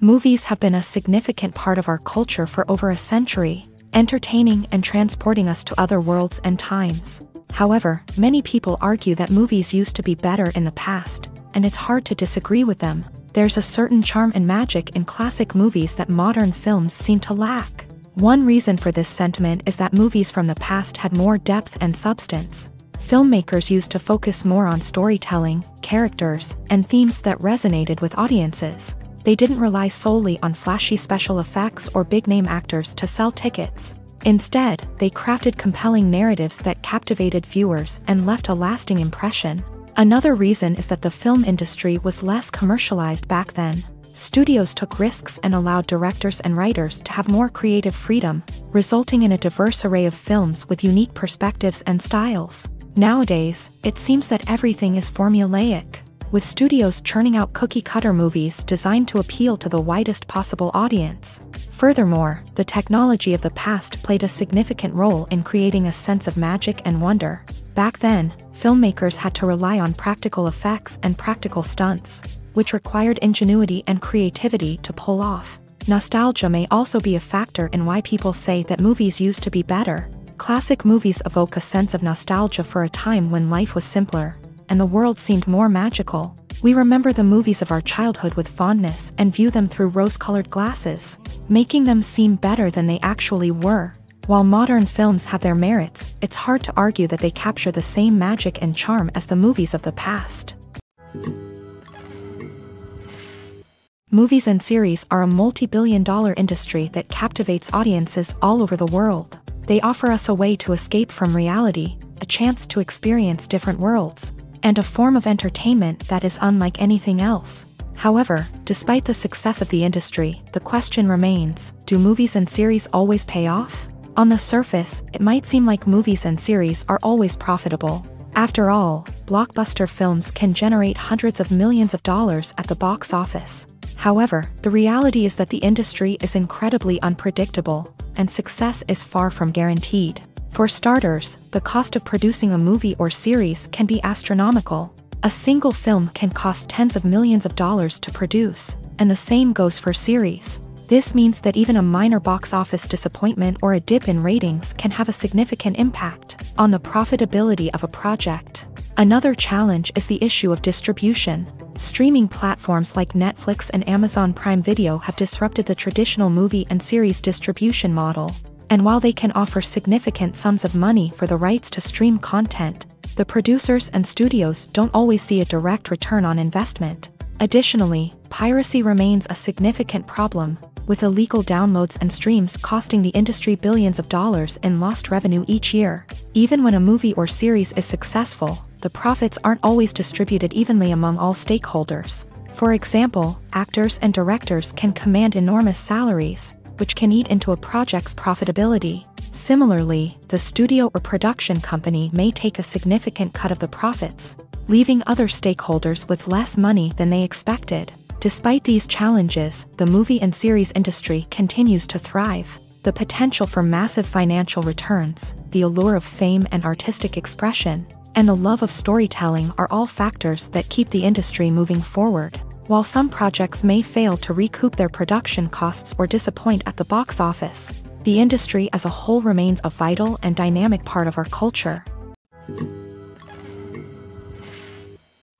Movies have been a significant part of our culture for over a century, entertaining and transporting us to other worlds and times. However, many people argue that movies used to be better in the past, and it's hard to disagree with them. There's a certain charm and magic in classic movies that modern films seem to lack. One reason for this sentiment is that movies from the past had more depth and substance. Filmmakers used to focus more on storytelling, characters, and themes that resonated with audiences. They didn't rely solely on flashy special effects or big name actors to sell tickets. Instead, they crafted compelling narratives that captivated viewers and left a lasting impression. Another reason is that the film industry was less commercialized back then. Studios took risks and allowed directors and writers to have more creative freedom, resulting in a diverse array of films with unique perspectives and styles. Nowadays, it seems that everything is formulaic with studios churning out cookie-cutter movies designed to appeal to the widest possible audience. Furthermore, the technology of the past played a significant role in creating a sense of magic and wonder. Back then, filmmakers had to rely on practical effects and practical stunts, which required ingenuity and creativity to pull off. Nostalgia may also be a factor in why people say that movies used to be better. Classic movies evoke a sense of nostalgia for a time when life was simpler, and the world seemed more magical. We remember the movies of our childhood with fondness and view them through rose-colored glasses, making them seem better than they actually were. While modern films have their merits, it's hard to argue that they capture the same magic and charm as the movies of the past. Movies and series are a multi-billion dollar industry that captivates audiences all over the world. They offer us a way to escape from reality, a chance to experience different worlds, and a form of entertainment that is unlike anything else. However, despite the success of the industry, the question remains, do movies and series always pay off? On the surface, it might seem like movies and series are always profitable. After all, blockbuster films can generate hundreds of millions of dollars at the box office. However, the reality is that the industry is incredibly unpredictable, and success is far from guaranteed. For starters, the cost of producing a movie or series can be astronomical. A single film can cost tens of millions of dollars to produce, and the same goes for series. This means that even a minor box office disappointment or a dip in ratings can have a significant impact on the profitability of a project. Another challenge is the issue of distribution. Streaming platforms like Netflix and Amazon Prime Video have disrupted the traditional movie and series distribution model and while they can offer significant sums of money for the rights to stream content, the producers and studios don't always see a direct return on investment. Additionally, piracy remains a significant problem, with illegal downloads and streams costing the industry billions of dollars in lost revenue each year. Even when a movie or series is successful, the profits aren't always distributed evenly among all stakeholders. For example, actors and directors can command enormous salaries, which can eat into a project's profitability. Similarly, the studio or production company may take a significant cut of the profits, leaving other stakeholders with less money than they expected. Despite these challenges, the movie and series industry continues to thrive. The potential for massive financial returns, the allure of fame and artistic expression, and the love of storytelling are all factors that keep the industry moving forward. While some projects may fail to recoup their production costs or disappoint at the box office, the industry as a whole remains a vital and dynamic part of our culture.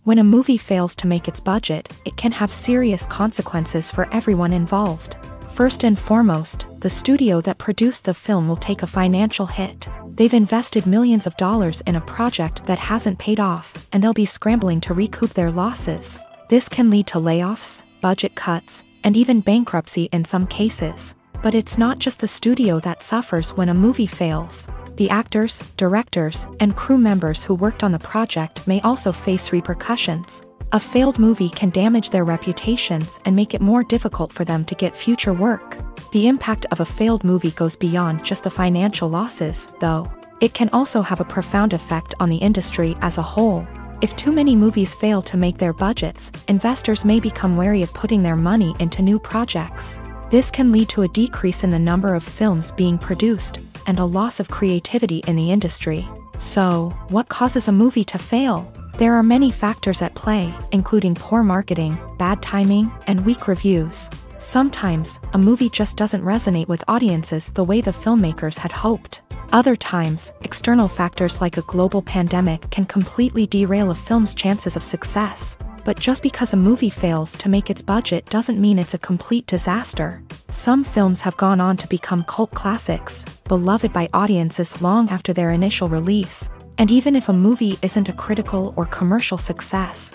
When a movie fails to make its budget, it can have serious consequences for everyone involved. First and foremost, the studio that produced the film will take a financial hit. They've invested millions of dollars in a project that hasn't paid off, and they'll be scrambling to recoup their losses. This can lead to layoffs, budget cuts, and even bankruptcy in some cases. But it's not just the studio that suffers when a movie fails. The actors, directors, and crew members who worked on the project may also face repercussions. A failed movie can damage their reputations and make it more difficult for them to get future work. The impact of a failed movie goes beyond just the financial losses, though. It can also have a profound effect on the industry as a whole. If too many movies fail to make their budgets, investors may become wary of putting their money into new projects. This can lead to a decrease in the number of films being produced, and a loss of creativity in the industry. So, what causes a movie to fail? There are many factors at play, including poor marketing, bad timing, and weak reviews. Sometimes, a movie just doesn't resonate with audiences the way the filmmakers had hoped. Other times, external factors like a global pandemic can completely derail a film's chances of success. But just because a movie fails to make its budget doesn't mean it's a complete disaster. Some films have gone on to become cult classics, beloved by audiences long after their initial release. And even if a movie isn't a critical or commercial success,